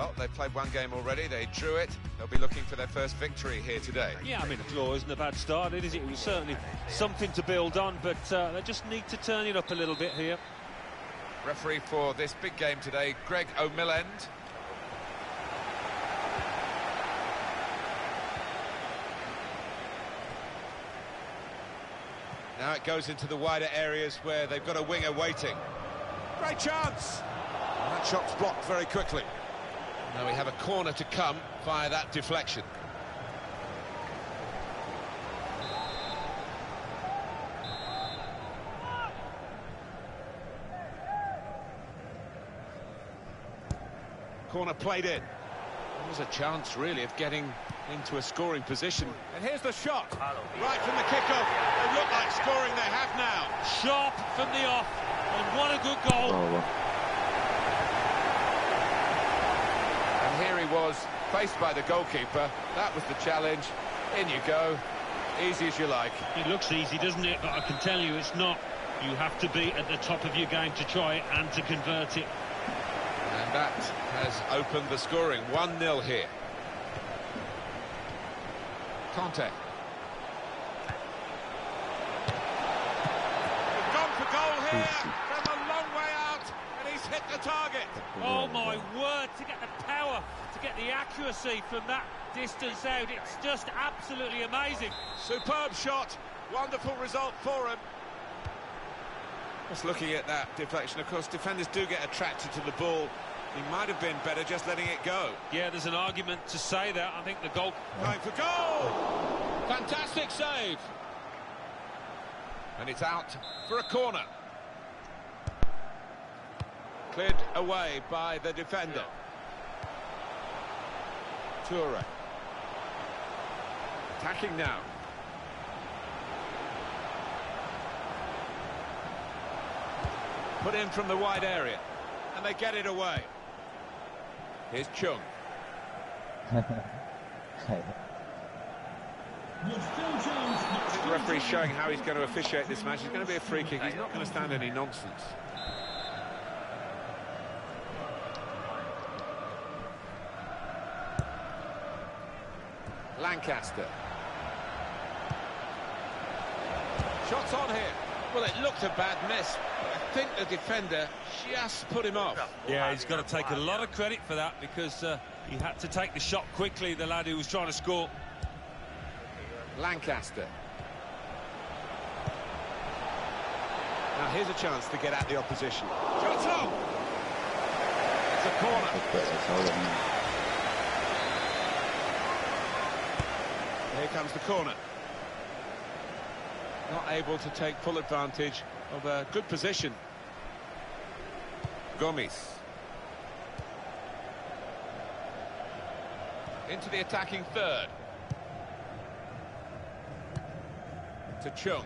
Well, they've played one game already, they drew it. They'll be looking for their first victory here today. Yeah, I mean, a draw isn't a bad start, is it? It was certainly something to build on, but uh, they just need to turn it up a little bit here. Referee for this big game today, Greg O'Millend. Now it goes into the wider areas where they've got a winger waiting. Great chance! And that shot's blocked very quickly. Now we have a corner to come via that deflection. Corner played in. There was a chance, really, of getting into a scoring position. And here's the shot. Right from the kickoff. They look like scoring they have now. Sharp from the off, and what a good goal. Bravo. And here he was, faced by the goalkeeper. That was the challenge. In you go. Easy as you like. It looks easy, doesn't it? But I can tell you it's not. You have to be at the top of your game to try it and to convert it. And that has opened the scoring. 1-0 here. Conte. They've gone for goal here from a long way out, and he's hit the target. Oh my word, to get the power, to get the accuracy from that distance out, it's just absolutely amazing. Superb shot. Wonderful result for him. Just looking at that deflection, of course, defenders do get attracted to the ball. He might have been better just letting it go. Yeah, there's an argument to say that. I think the goal... Going for goal! Fantastic save! And it's out for a corner. Cleared away by the defender. Toure. Attacking now. Put in from the wide area. And they get it away. Here's Chung. *laughs* Was Phil Jones The referee's showing how he's going to officiate this match. It's going to be a free kick. He's not going to stand any nonsense. Lancaster. Shots on here. Well, it looked a bad miss. but I think the defender just put him off. Yeah, he's got to take a lot of credit for that because uh, he had to take the shot quickly, the lad who was trying to score. Lancaster. Now here's a chance to get at the opposition. Shots on! It's a corner. That's all of me. Here comes the corner. Not able to take full advantage of a good position. Gomes. Into the attacking third. To Chung.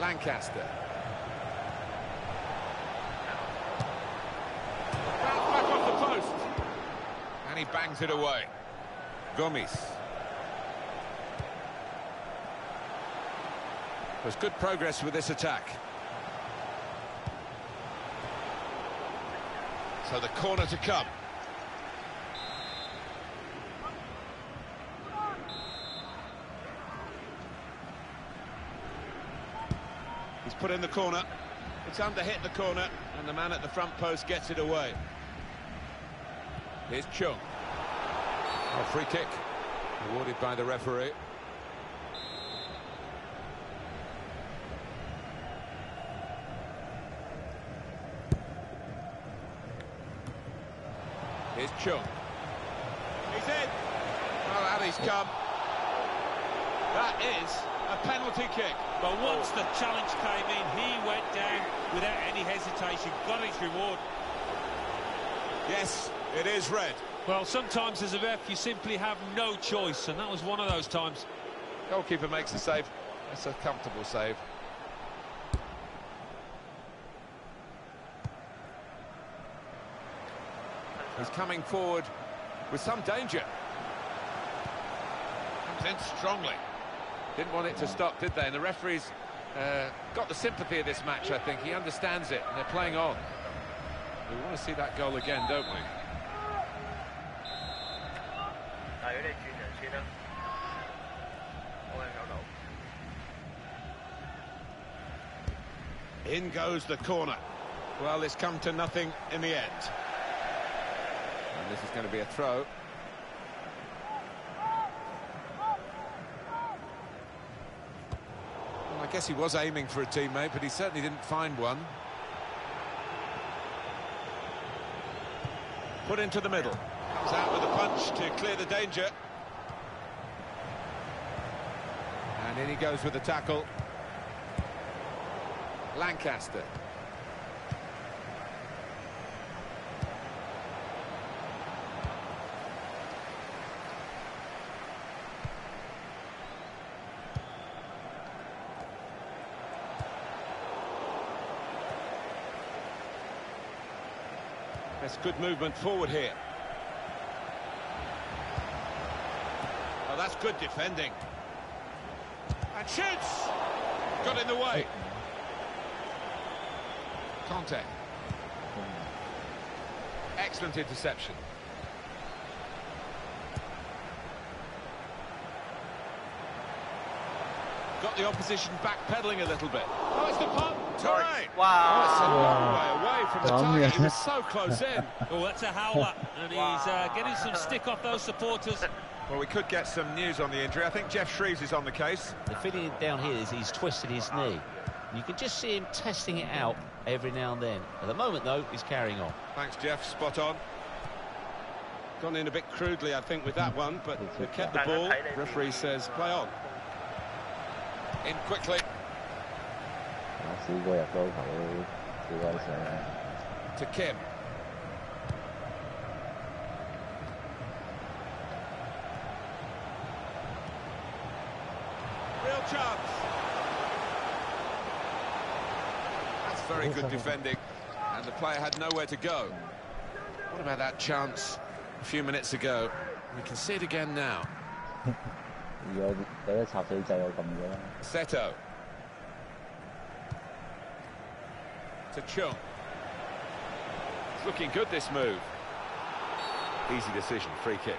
Lancaster. Bounce back off the post. And he bangs it away. Gomes. There's good progress with this attack. So the corner to come. He's put in the corner. It's under hit the corner, and the man at the front post gets it away. Here's Chung. A free kick awarded by the referee. Here's Chung. He's in. Well, out he's come. That is a penalty kick. But once the challenge came in, he went down without any hesitation, got his reward. Yes, it is red. Well, sometimes as a ref, you simply have no choice, and that was one of those times. Goalkeeper makes the save. It's a comfortable save. He's coming forward with some danger. Comes in strongly. Didn't want it to stop, did they? And the referee's uh, got the sympathy of this match, I think. He understands it, and they're playing on. We want to see that goal again, don't we? In goes the corner. Well, it's come to nothing in the end. And this is going to be a throw. Well, I guess he was aiming for a teammate, but he certainly didn't find one. Put into the middle. Comes out with a punch to clear the danger. And in he goes with the tackle. Lancaster. That's good movement forward here. Oh, that's good defending. And shoots! Got in the way. Conte. Excellent interception. Got the opposition backpedaling a little bit. Oh, it's the pump. Toure. Wow. Oh, it's a long way away from the Wow. target. He was so close in. *laughs* Oh, that's a howler, and he's uh, getting some stick off those supporters. Well, we could get some news on the injury. I think Geoff Shreeves is on the case. The feeling down here is he's twisted his knee. You can just see him testing it out every now and then. At the moment, though, he's carrying on. Thanks, Geoff. Spot on. Gone in a bit crudely, I think, with that one, but we've kept the ball. Referee says, play on. In quickly. To Kim. very good defending, and the player had nowhere to go. What about that chance a few minutes ago? We can see it again now. *laughs* Seto. To Chung. It's looking good, this move. Easy decision, free kick.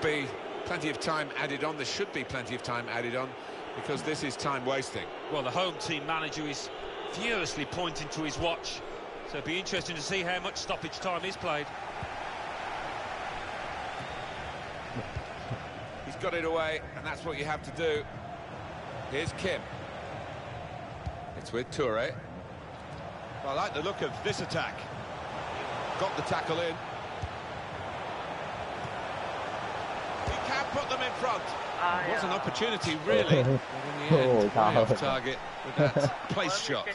There'll be plenty of time added on. There should be plenty of time added on because this is time wasting. Well, the home team manager is furiously pointing to his watch. So it'll be interesting to see how much stoppage time is played. He's got it away, and that's what you have to do. Here's Kim. It's with Toure. Well, I like the look of this attack. Got the tackle in. He can put them in front. Uh, it was yeah. an opportunity, really, *laughs* in the end, oh, off target with that *laughs* place shot.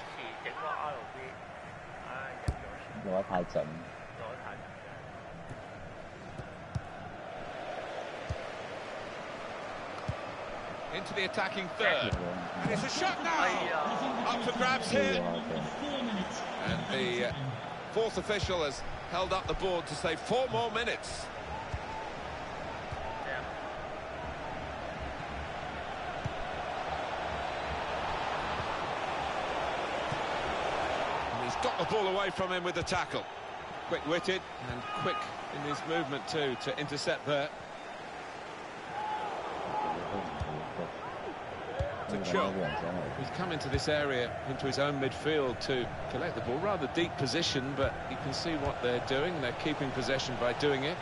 Into the attacking third. And it's a shot now! Up for grabs here. And the uh, fourth official has held up the board to say four more minutes. Ball away from him with the tackle. Quick-witted and quick in his movement too to intercept there. To Chung. He's come into this area, into his own midfield to collect the ball. Rather deep position, but you can see what they're doing. They're keeping possession by doing it.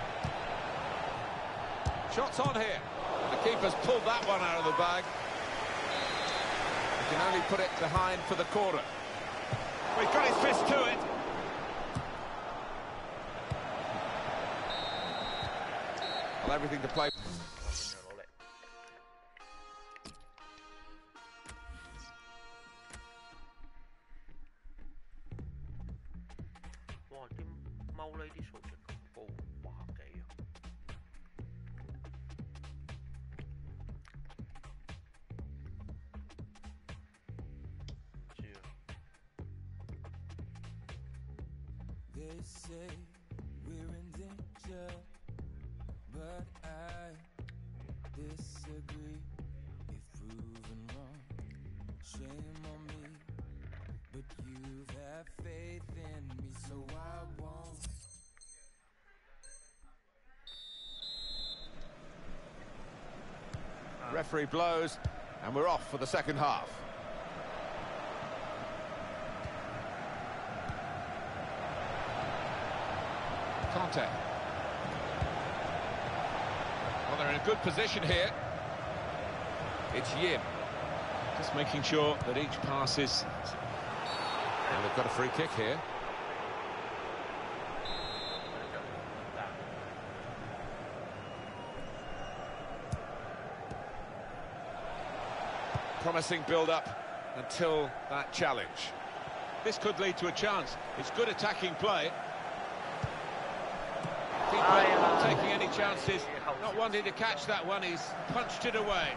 Shots on here. The keeper's pulled that one out of the bag. He can only put it behind for the corner. He's got his fist to it. Well, everything to play. Disagree. If proven wrong, shame on me. But you have faith in me, so I won't. Uh, Referee blows, and we're off for the second half. Conte. Well, they're in a good position here. It's Yim. Just making sure that each pass is... And they've got a free kick here. Promising build-up until that challenge. This could lead to a chance. It's good attacking play. Keeper not taking any chances, not wanting to catch that one. He's punched it away.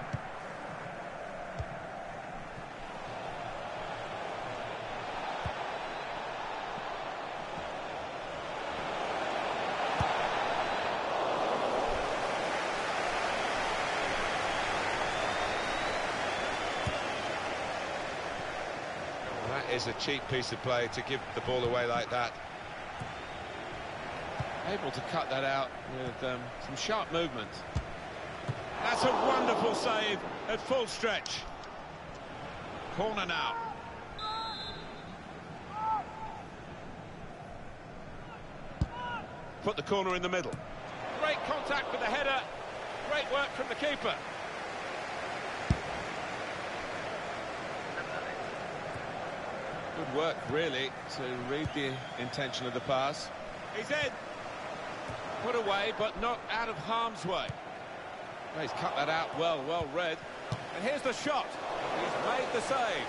That is a cheap piece of play to give the ball away like that. Able to cut that out with um, some sharp movement. That's a wonderful save at full stretch. Corner now. Put the corner in the middle. Great contact with the header. Great work from the keeper. Good work, really, to read the intention of the pass. He's in. Put away, but not out of harm's way. Well, he's cut that out well, well read. And here's the shot. He's made the save.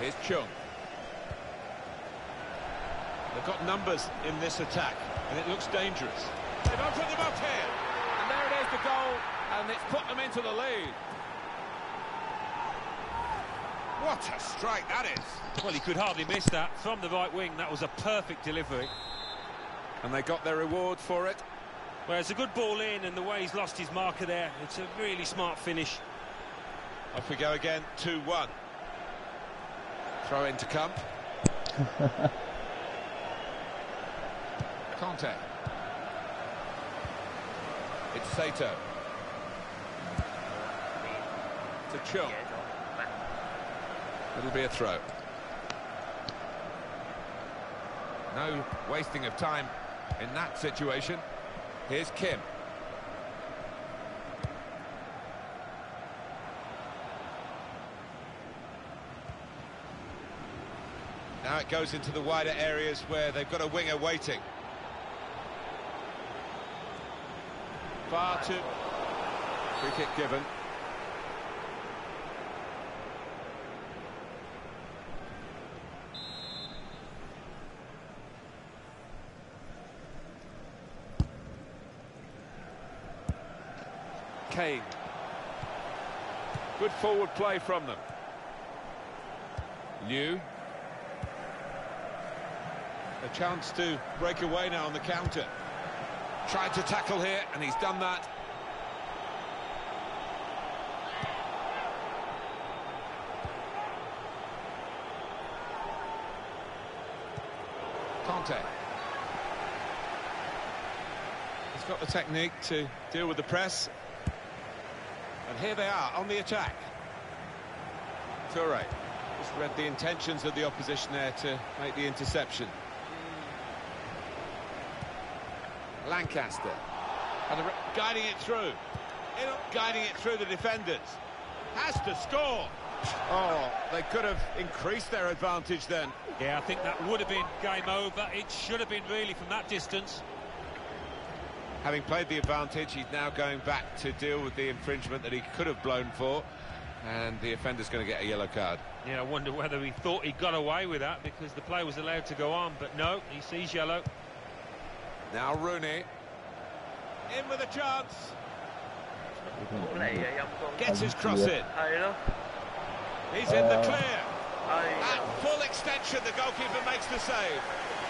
Here's Chung. They've got numbers in this attack, and it looks dangerous. They've opened them up here. And there it is, the goal, and it's put them into the lead. What a strike that is. Well, he could hardly miss that. From the right wing, that was a perfect delivery. And they got their reward for it. Well, it's a good ball in, and the way he's lost his marker there, it's a really smart finish. Off we go again, 2-1. Throw in to come. *laughs* Conte. It's Sato. To Chung. It'll be a throw. No wasting of time in that situation. Here's Kim. Now it goes into the wider areas where they've got a winger waiting. Far too... Free kick given. Kane. Good forward play from them. New. A chance to break away now on the counter. Tried to tackle here, and he's done that. Conte. He's got the technique to deal with the press. And here they are on the attack. Toure just read the intentions of the opposition there to make the interception. Lancaster. And guiding it through. Guiding it through the defenders. Has to score. Oh, they could have increased their advantage then. Yeah, I think that would have been game over. It should have been really from that distance. Having played the advantage, he's now going back to deal with the infringement that he could have blown for. And the offender's going to get a yellow card. Yeah, I wonder whether he thought he got away with that because the player was allowed to go on. But no, he sees yellow. Now Rooney. In with a chance. Gets his cross in. He's in the uh, clear. At full extension, the goalkeeper makes the save.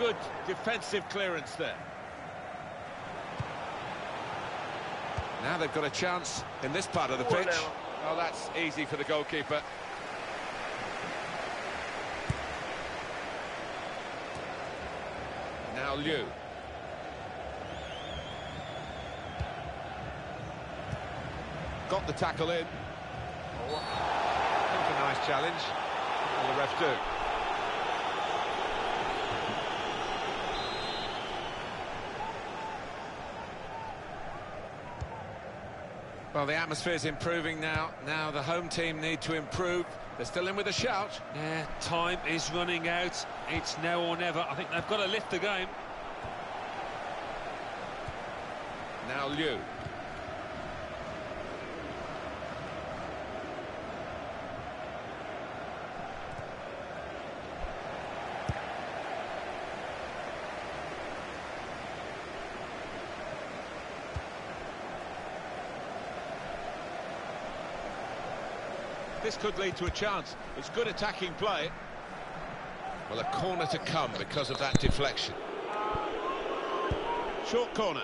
Good defensive clearance there. Now they've got a chance in this part of the Oh, pitch. no. Oh, that's easy for the goalkeeper. Now Liu. Got the tackle in. That was a nice challenge. Will the ref do? Well, the atmosphere's improving now. Now the home team need to improve. They're still in with a shout. Yeah, time is running out. It's now or never. I think they've got to lift the game. Now Liu. This could lead to a chance. It's good attacking play. Well, a corner to come because of that deflection. Short corner.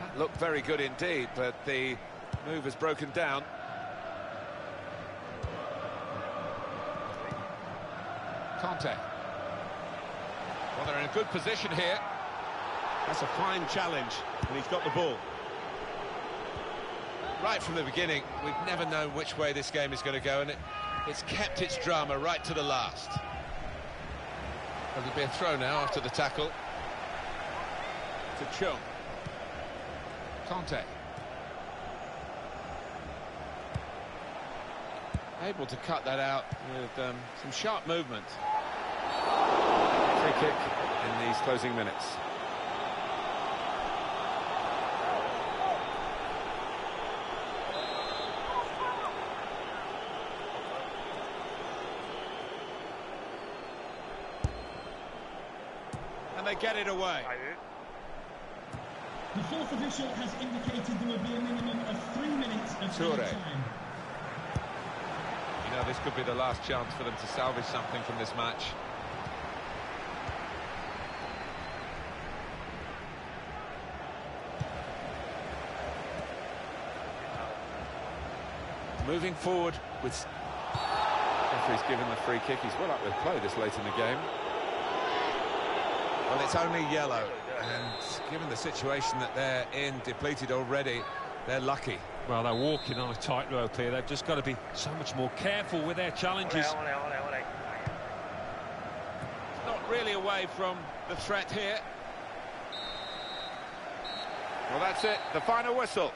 That looked very good indeed, but the move has broken down. Conte. Well, they're in a good position here. That's a fine challenge, and he's got the ball. Right from the beginning, we've never known which way this game is going to go, and it, it's kept its drama right to the last. There'll be a throw now after the tackle. To Chung. Conte. Able to cut that out with um, some sharp movement. Free kick in these closing minutes. They get it away. The fourth official has indicated there will be a minimum of three minutes of Toure. time. You know, this could be the last chance for them to salvage something from this match. Moving forward with... Referee's given the free kick. He's well up with play this late in the game. Well, it's only yellow. And given the situation that they're in, depleted already, they're lucky. Well, they're walking on a tightrope here. They've just got to be so much more careful with their challenges. Not really away from the threat here. Well, that's it. The final whistle.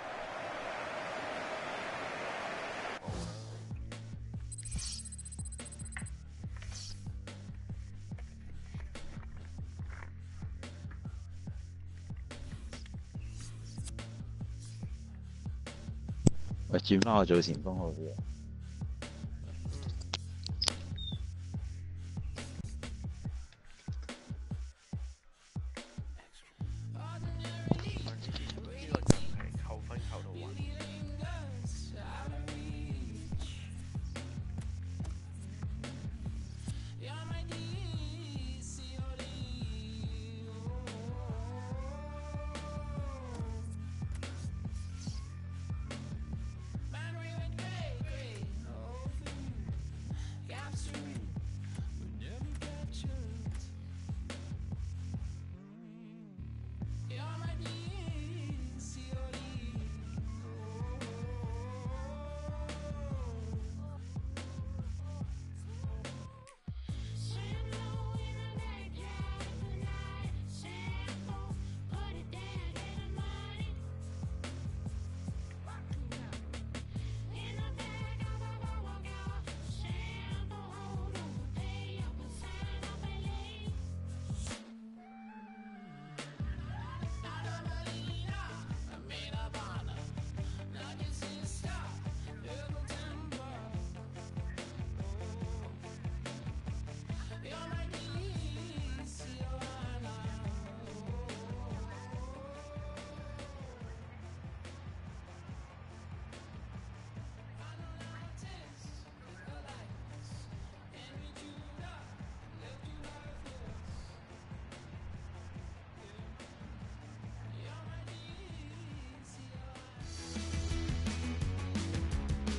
轉翻我做前鋒好啲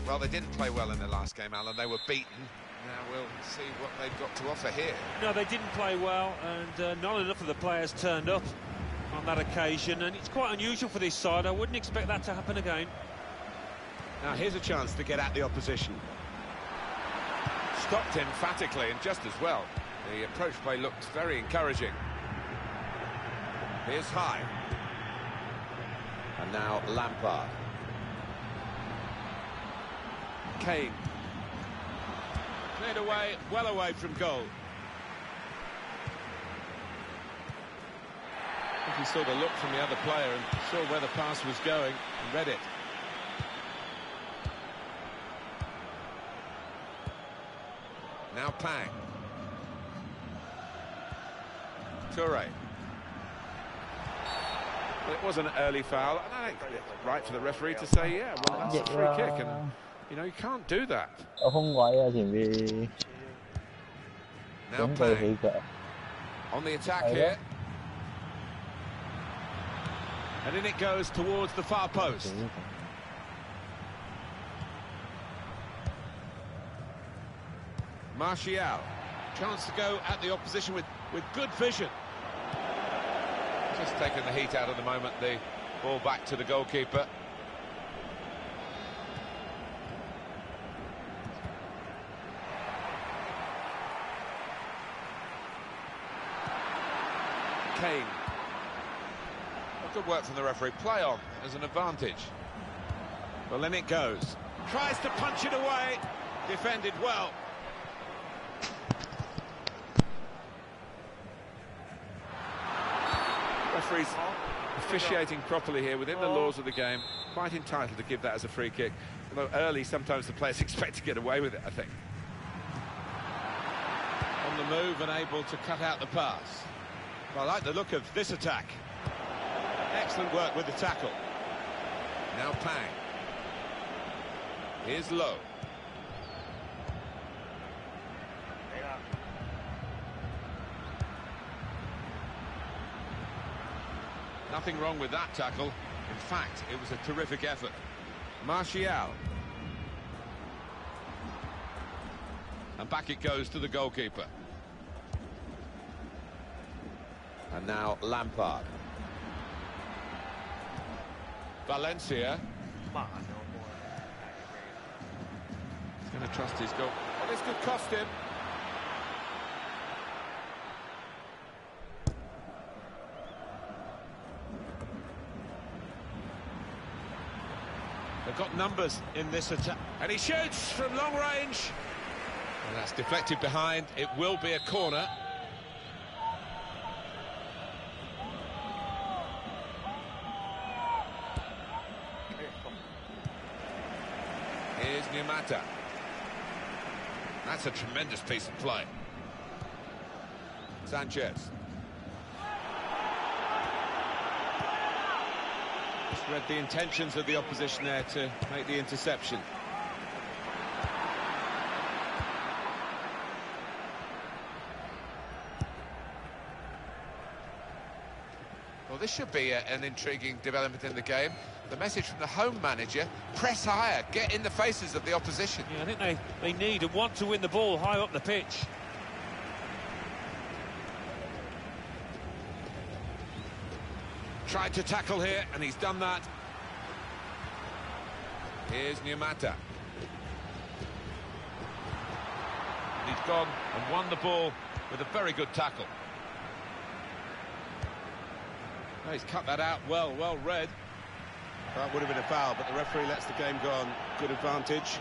Well, they didn't play well in the last game, Alan. They were beaten. Now we'll see what they've got to offer here. No, they didn't play well, and uh, not enough of the players turned up on that occasion, and it's quite unusual for this side. I wouldn't expect that to happen again. Now here's a chance to get at the opposition. Stopped emphatically and just as well. The approach play looked very encouraging. Here's High. And now Lampard. Kane. Cleared away, well away from goal. I think he saw the look from the other player and saw where the pass was going and read it. Now Pang. Toure. Well, it was an early foul, and I think it's right for the referee to say, yeah, well, that's a free kick, and, you know, you can't do that. 有空位啊，前面 Now 准备 Pang 起脚。 on the attack Oh, here. And in it goes towards the far post. Martial. Chance to go at the opposition with, with good vision. Just taking the heat out of the moment, the ball back to the goalkeeper. Kane. Well, good work from the referee. Play on as an advantage. Well, then it goes. Tries to punch it away. Defended well. Referees officiating properly here within the laws of the game. Quite entitled to give that as a free kick. Although early, sometimes the players *laughs* expect to get away with it, I think. On the move and able to cut out the pass. I like the look of this attack. Excellent work with the tackle. Now Pang. Here's Lowe. Nothing wrong with that tackle. In fact, it was a terrific effort. Martial. And back it goes to the goalkeeper. And now Lampard. Valencia. He's going to trust his goal. Well, this could cost him. They've got numbers in this attack. And he shoots from long range. And that's deflected behind. It will be a corner. Here's Numata. That's a tremendous piece of play. Sanchez. Just read the intentions of the opposition there to make the interception. Should be a, an intriguing development in the game. The message from the home manager, press higher, get in the faces of the opposition. Yeah, I think they, they need and want to win the ball high up the pitch. Tried to tackle here, and he's done that. Here's Numata. He's gone and won the ball with a very good tackle. Oh, he's cut that out well, well read. That would have been a foul, but the referee lets the game go on. Good advantage.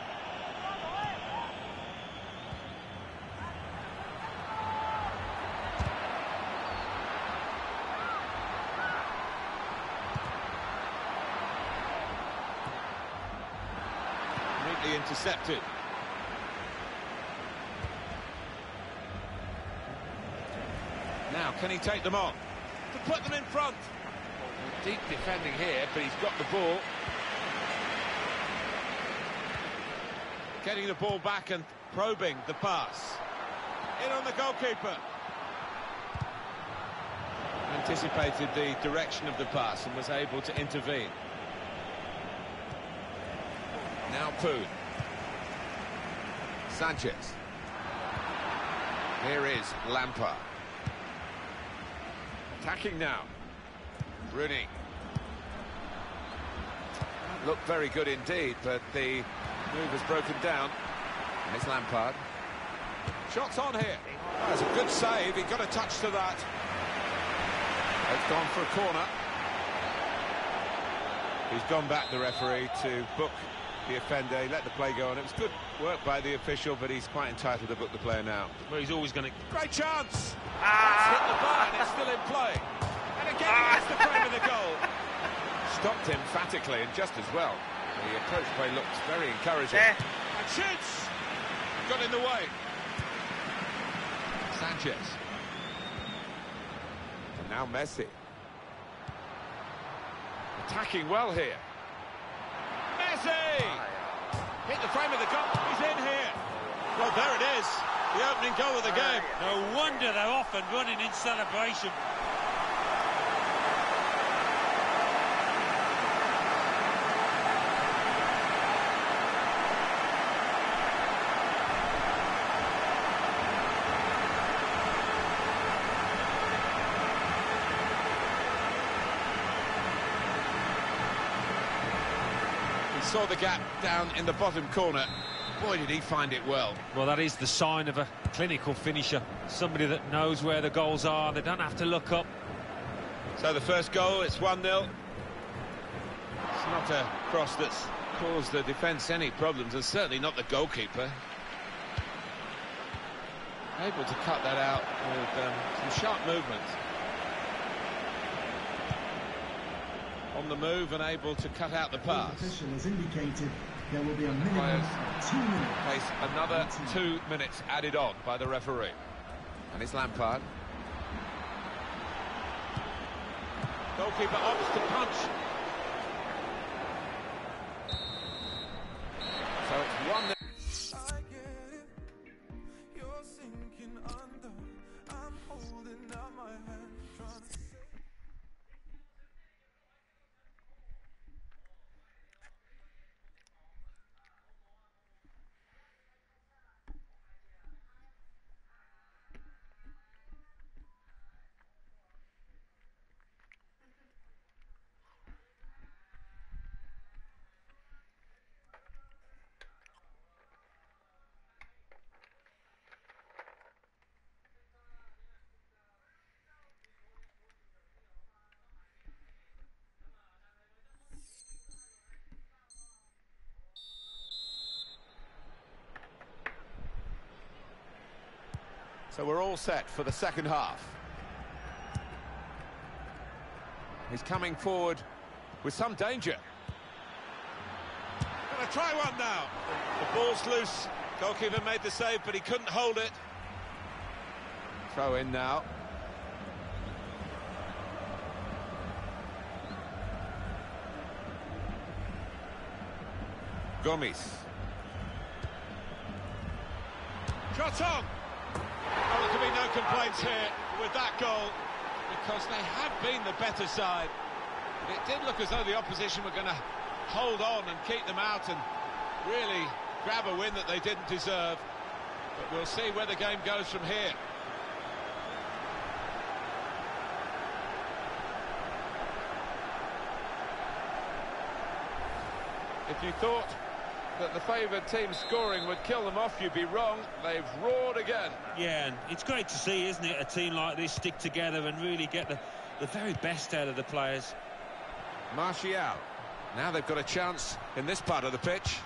Neatly intercepted. Now, can he take them on? To put them in front. Deep defending here, but he's got the ball. Getting the ball back and probing the pass. In on the goalkeeper. Anticipated the direction of the pass and was able to intervene. Now Poon. Sanchez. Here is Lampard. Attacking now. Rooney. Looked very good indeed, but the move has broken down. And it's Lampard. Shots on here. That's a good save. He got a touch to that. It's gone for a corner. He's gone back, the referee, to book the offender. He let the play go on. It was good work by the official, but he's quite entitled to book the player now. Well, he's always going to... Great chance! Ah! That's hit the bar and it's still in play. Ah! And again, he gets the frame of the goal. Stopped emphatically and just as well. The approach play looks very encouraging. Eh. And shoots! Got in the way. Sanchez. And now Messi. Attacking well here. Messi! Hit the frame of the goal. He's in here. Well, there it is. The opening goal of the game. No wonder they're off and running in celebration. Saw the gap down in the bottom corner. Boy, did he find it well. Well, that is the sign of a clinical finisher. Somebody that knows where the goals are. They don't have to look up. So the first goal, it's 1-0. It's not a cross that's caused the defence any problems, and certainly not the goalkeeper. Able to cut that out with um, some sharp movements. On the move and able to cut out the pass. Official has indicated there will be a minimum Players two minutes. Face another two minutes added on by the referee. And it's Lampard. Goalkeeper opts to punch. So it's one. So we're all set for the second half. He's coming forward with some danger. Gonna try one now. The ball's loose. Goalkeeper made the save, but he couldn't hold it. Throw in now. Gomes. Shot on! Be no complaints here with that goal because they have been the better side. It did look as though the opposition were going to hold on and keep them out and really grab a win that they didn't deserve. But we'll see where the game goes from here. If you thought that the favoured team scoring would kill them off, you'd be wrong. They've roared again. Yeah, and it's great to see, isn't it, a team like this stick together and really get the, the very best out of the players. Martial. Now they've got a chance in this part of the pitch.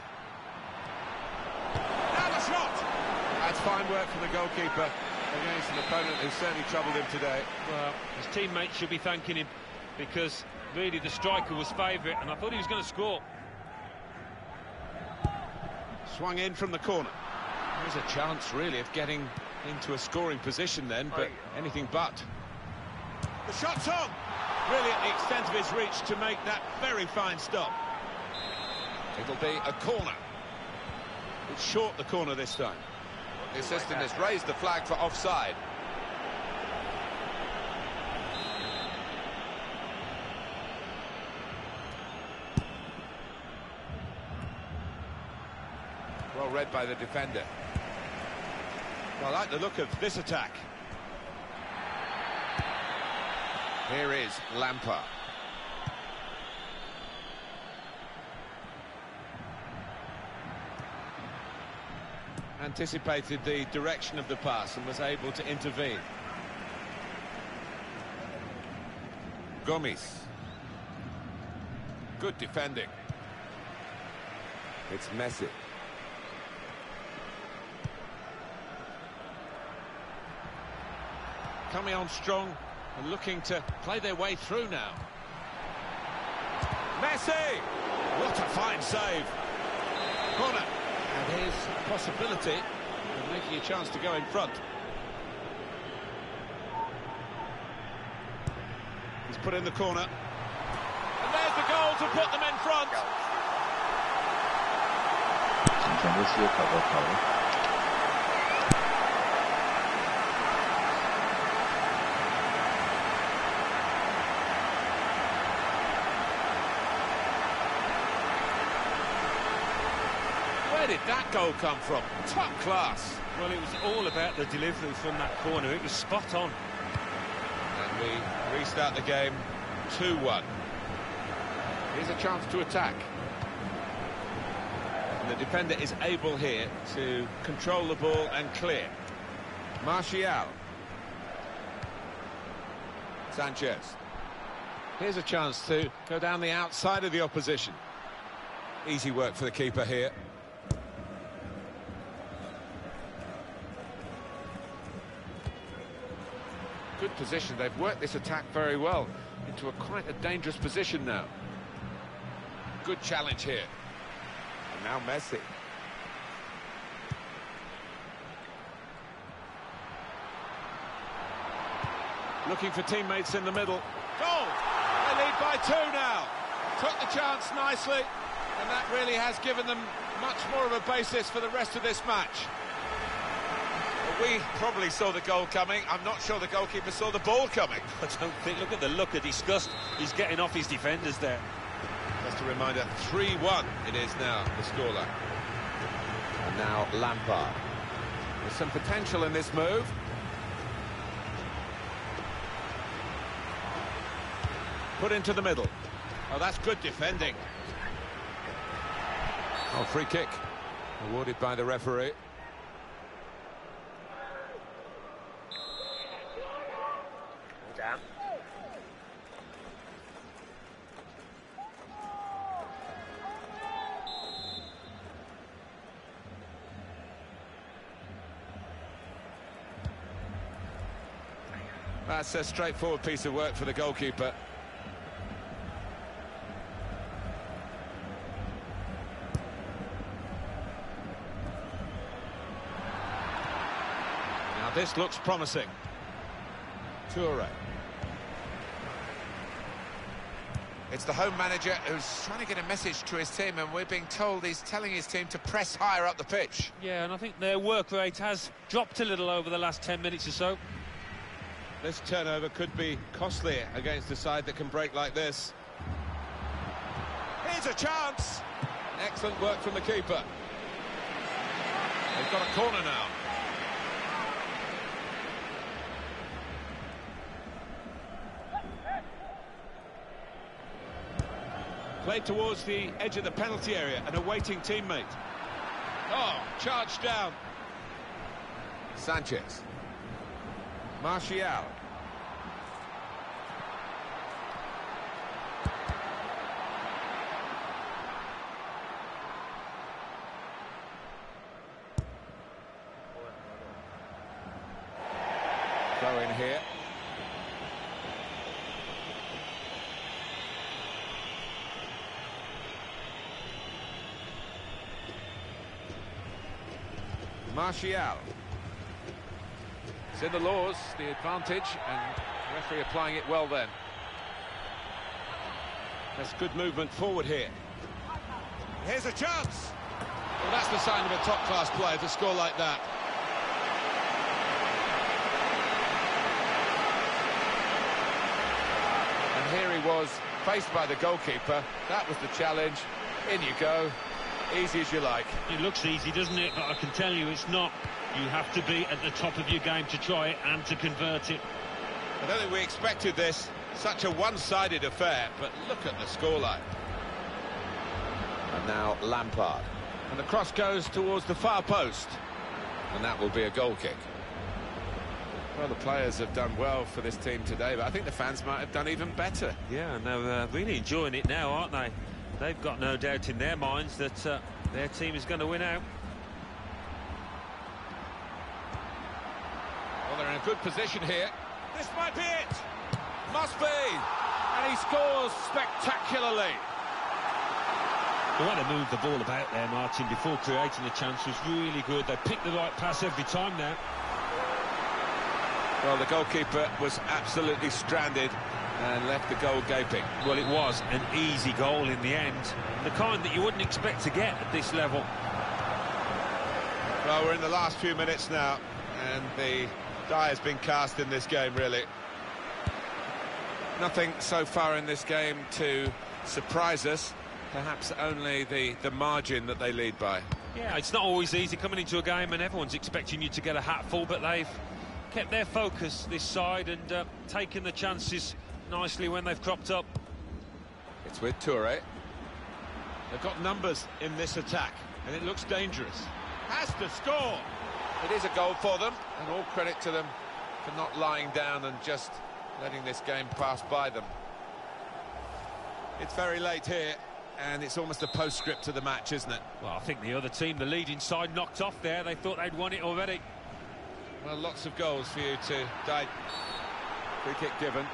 Now the shot! That's fine work from the goalkeeper against an opponent who certainly troubled him today. Well, his teammates should be thanking him because really the striker was favourite and I thought he was going to score. Swung in from the corner. There's a chance, really, of getting into a scoring position then, but anything but. The shot's on! Really at the extent of his reach to make that very fine stop. It'll be a corner. It's short the corner this time. The assistant has raised the flag for offside. Well read by the defender. I like the look of this attack. Here is Lampard. Anticipated the direction of the pass and was able to intervene. Gomes. Good defending. It's Messi. coming on strong and looking to play their way through now. Messi! What a fine save. Corner. And here's a possibility of making a chance to go in front. He's put in the corner. And there's the goal to put them in front. Sometimes. That goal come from? Top class. Well, it was all about the delivery from that corner. It was spot on. And we restart the game 2-1. Here's a chance to attack. And the defender is able here to control the ball and clear. Martial. Sanchez. Here's a chance to go down the outside of the opposition. Easy work for the keeper here. Position. They've worked this attack very well into a quite a dangerous position now. Good challenge here. And now Messi. Looking for teammates in the middle. Goal! They lead by two now. Took the chance nicely, and that really has given them much more of a basis for the rest of this match. We probably saw the goal coming. I'm not sure the goalkeeper saw the ball coming. *laughs* I don't think. Look at the look of disgust. He's getting off his defenders there. Just a reminder, 3-1 it is now, the scoreline. And now Lampard. There's some potential in this move. Put into the middle. Oh, that's good defending. Oh, free kick. Awarded by the referee. That's a straightforward piece of work for the goalkeeper. Now this looks promising. Toure. It's the home manager who's trying to get a message to his team, and we're being told he's telling his team to press higher up the pitch. Yeah, and I think their work rate has dropped a little over the last 10 minutes or so. This turnover could be costly against a side that can break like this. Here's a chance. Excellent work from the keeper. They've got a corner now. Played towards the edge of the penalty area, an awaiting teammate. Oh, charged down. Sanchez. Martial. Throw in here. Martial. It's in the laws, the advantage, and the referee applying it well then. That's good movement forward here. Here's a chance. Well, that's the sign of a top-class player to score like that. And here he was, faced by the goalkeeper. That was the challenge. In you go. Easy as you like. It looks easy, doesn't it? But I can tell you it's not. You have to be at the top of your game to try it and to convert it. I don't think we expected this. Such a one-sided affair, but look at the scoreline. And now Lampard. And the cross goes towards the far post. And that will be a goal kick. Well, the players have done well for this team today, but I think the fans might have done even better. Yeah, and they're uh, really enjoying it now, aren't they? They've got no doubt in their minds that uh, their team is going to win out. Well, they're in a good position here. This might be it. Must be. And he scores spectacularly. The way they moved the ball about there, Martin, before creating the chance was really good. They picked the right pass every time now. Well, the goalkeeper was absolutely stranded and left the goal gaping. Well, it was an easy goal in the end. The kind that you wouldn't expect to get at this level. Well, we're in the last few minutes now, and the die has been cast in this game, really. Nothing so far in this game to surprise us. Perhaps only the, the margin that they lead by. Yeah, it's not always easy coming into a game and everyone's expecting you to get a hatful, but they've kept their focus this side and uh, taken the chances nicely when they've cropped up. It's with Toure. They've got numbers in this attack, and it looks dangerous. Has to score. It is a goal for them, and all credit to them for not lying down and just letting this game pass by them. It's very late here, and it's almost a postscript to the match, isn't it? Well, I think the other team, the leading side, knocked off there. They thought they'd won it already. Well, lots of goals for you to die. Free kick given.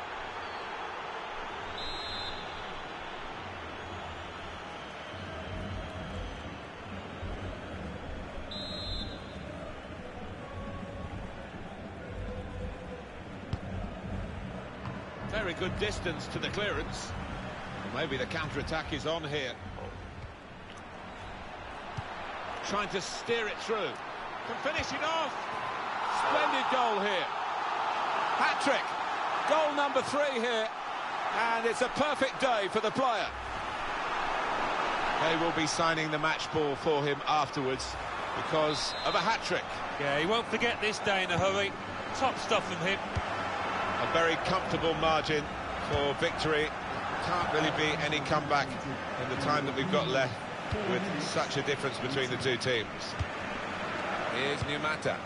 Very good distance to the clearance. Well, maybe the counter-attack is on here. Trying to steer it through. Can finish it off. Splendid goal here. Patrick, goal number three here. And it's a perfect day for the player. They will be signing the match ball for him afterwards because of a hat-trick. Yeah, he won't forget this day in a hurry. Top stuff from him. A very comfortable margin for victory. Can't really be any comeback in the time that we've got left with such a difference between the two teams. Here's Numata.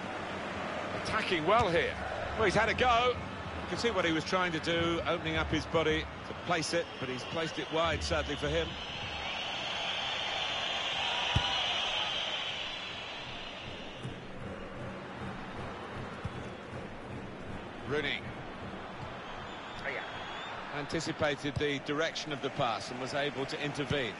Attacking well here. Well, he's had a go. You can see what he was trying to do, opening up his body to place it, but he's placed it wide, sadly for him. Rooney. Anticipated the direction of the pass and was able to intervene.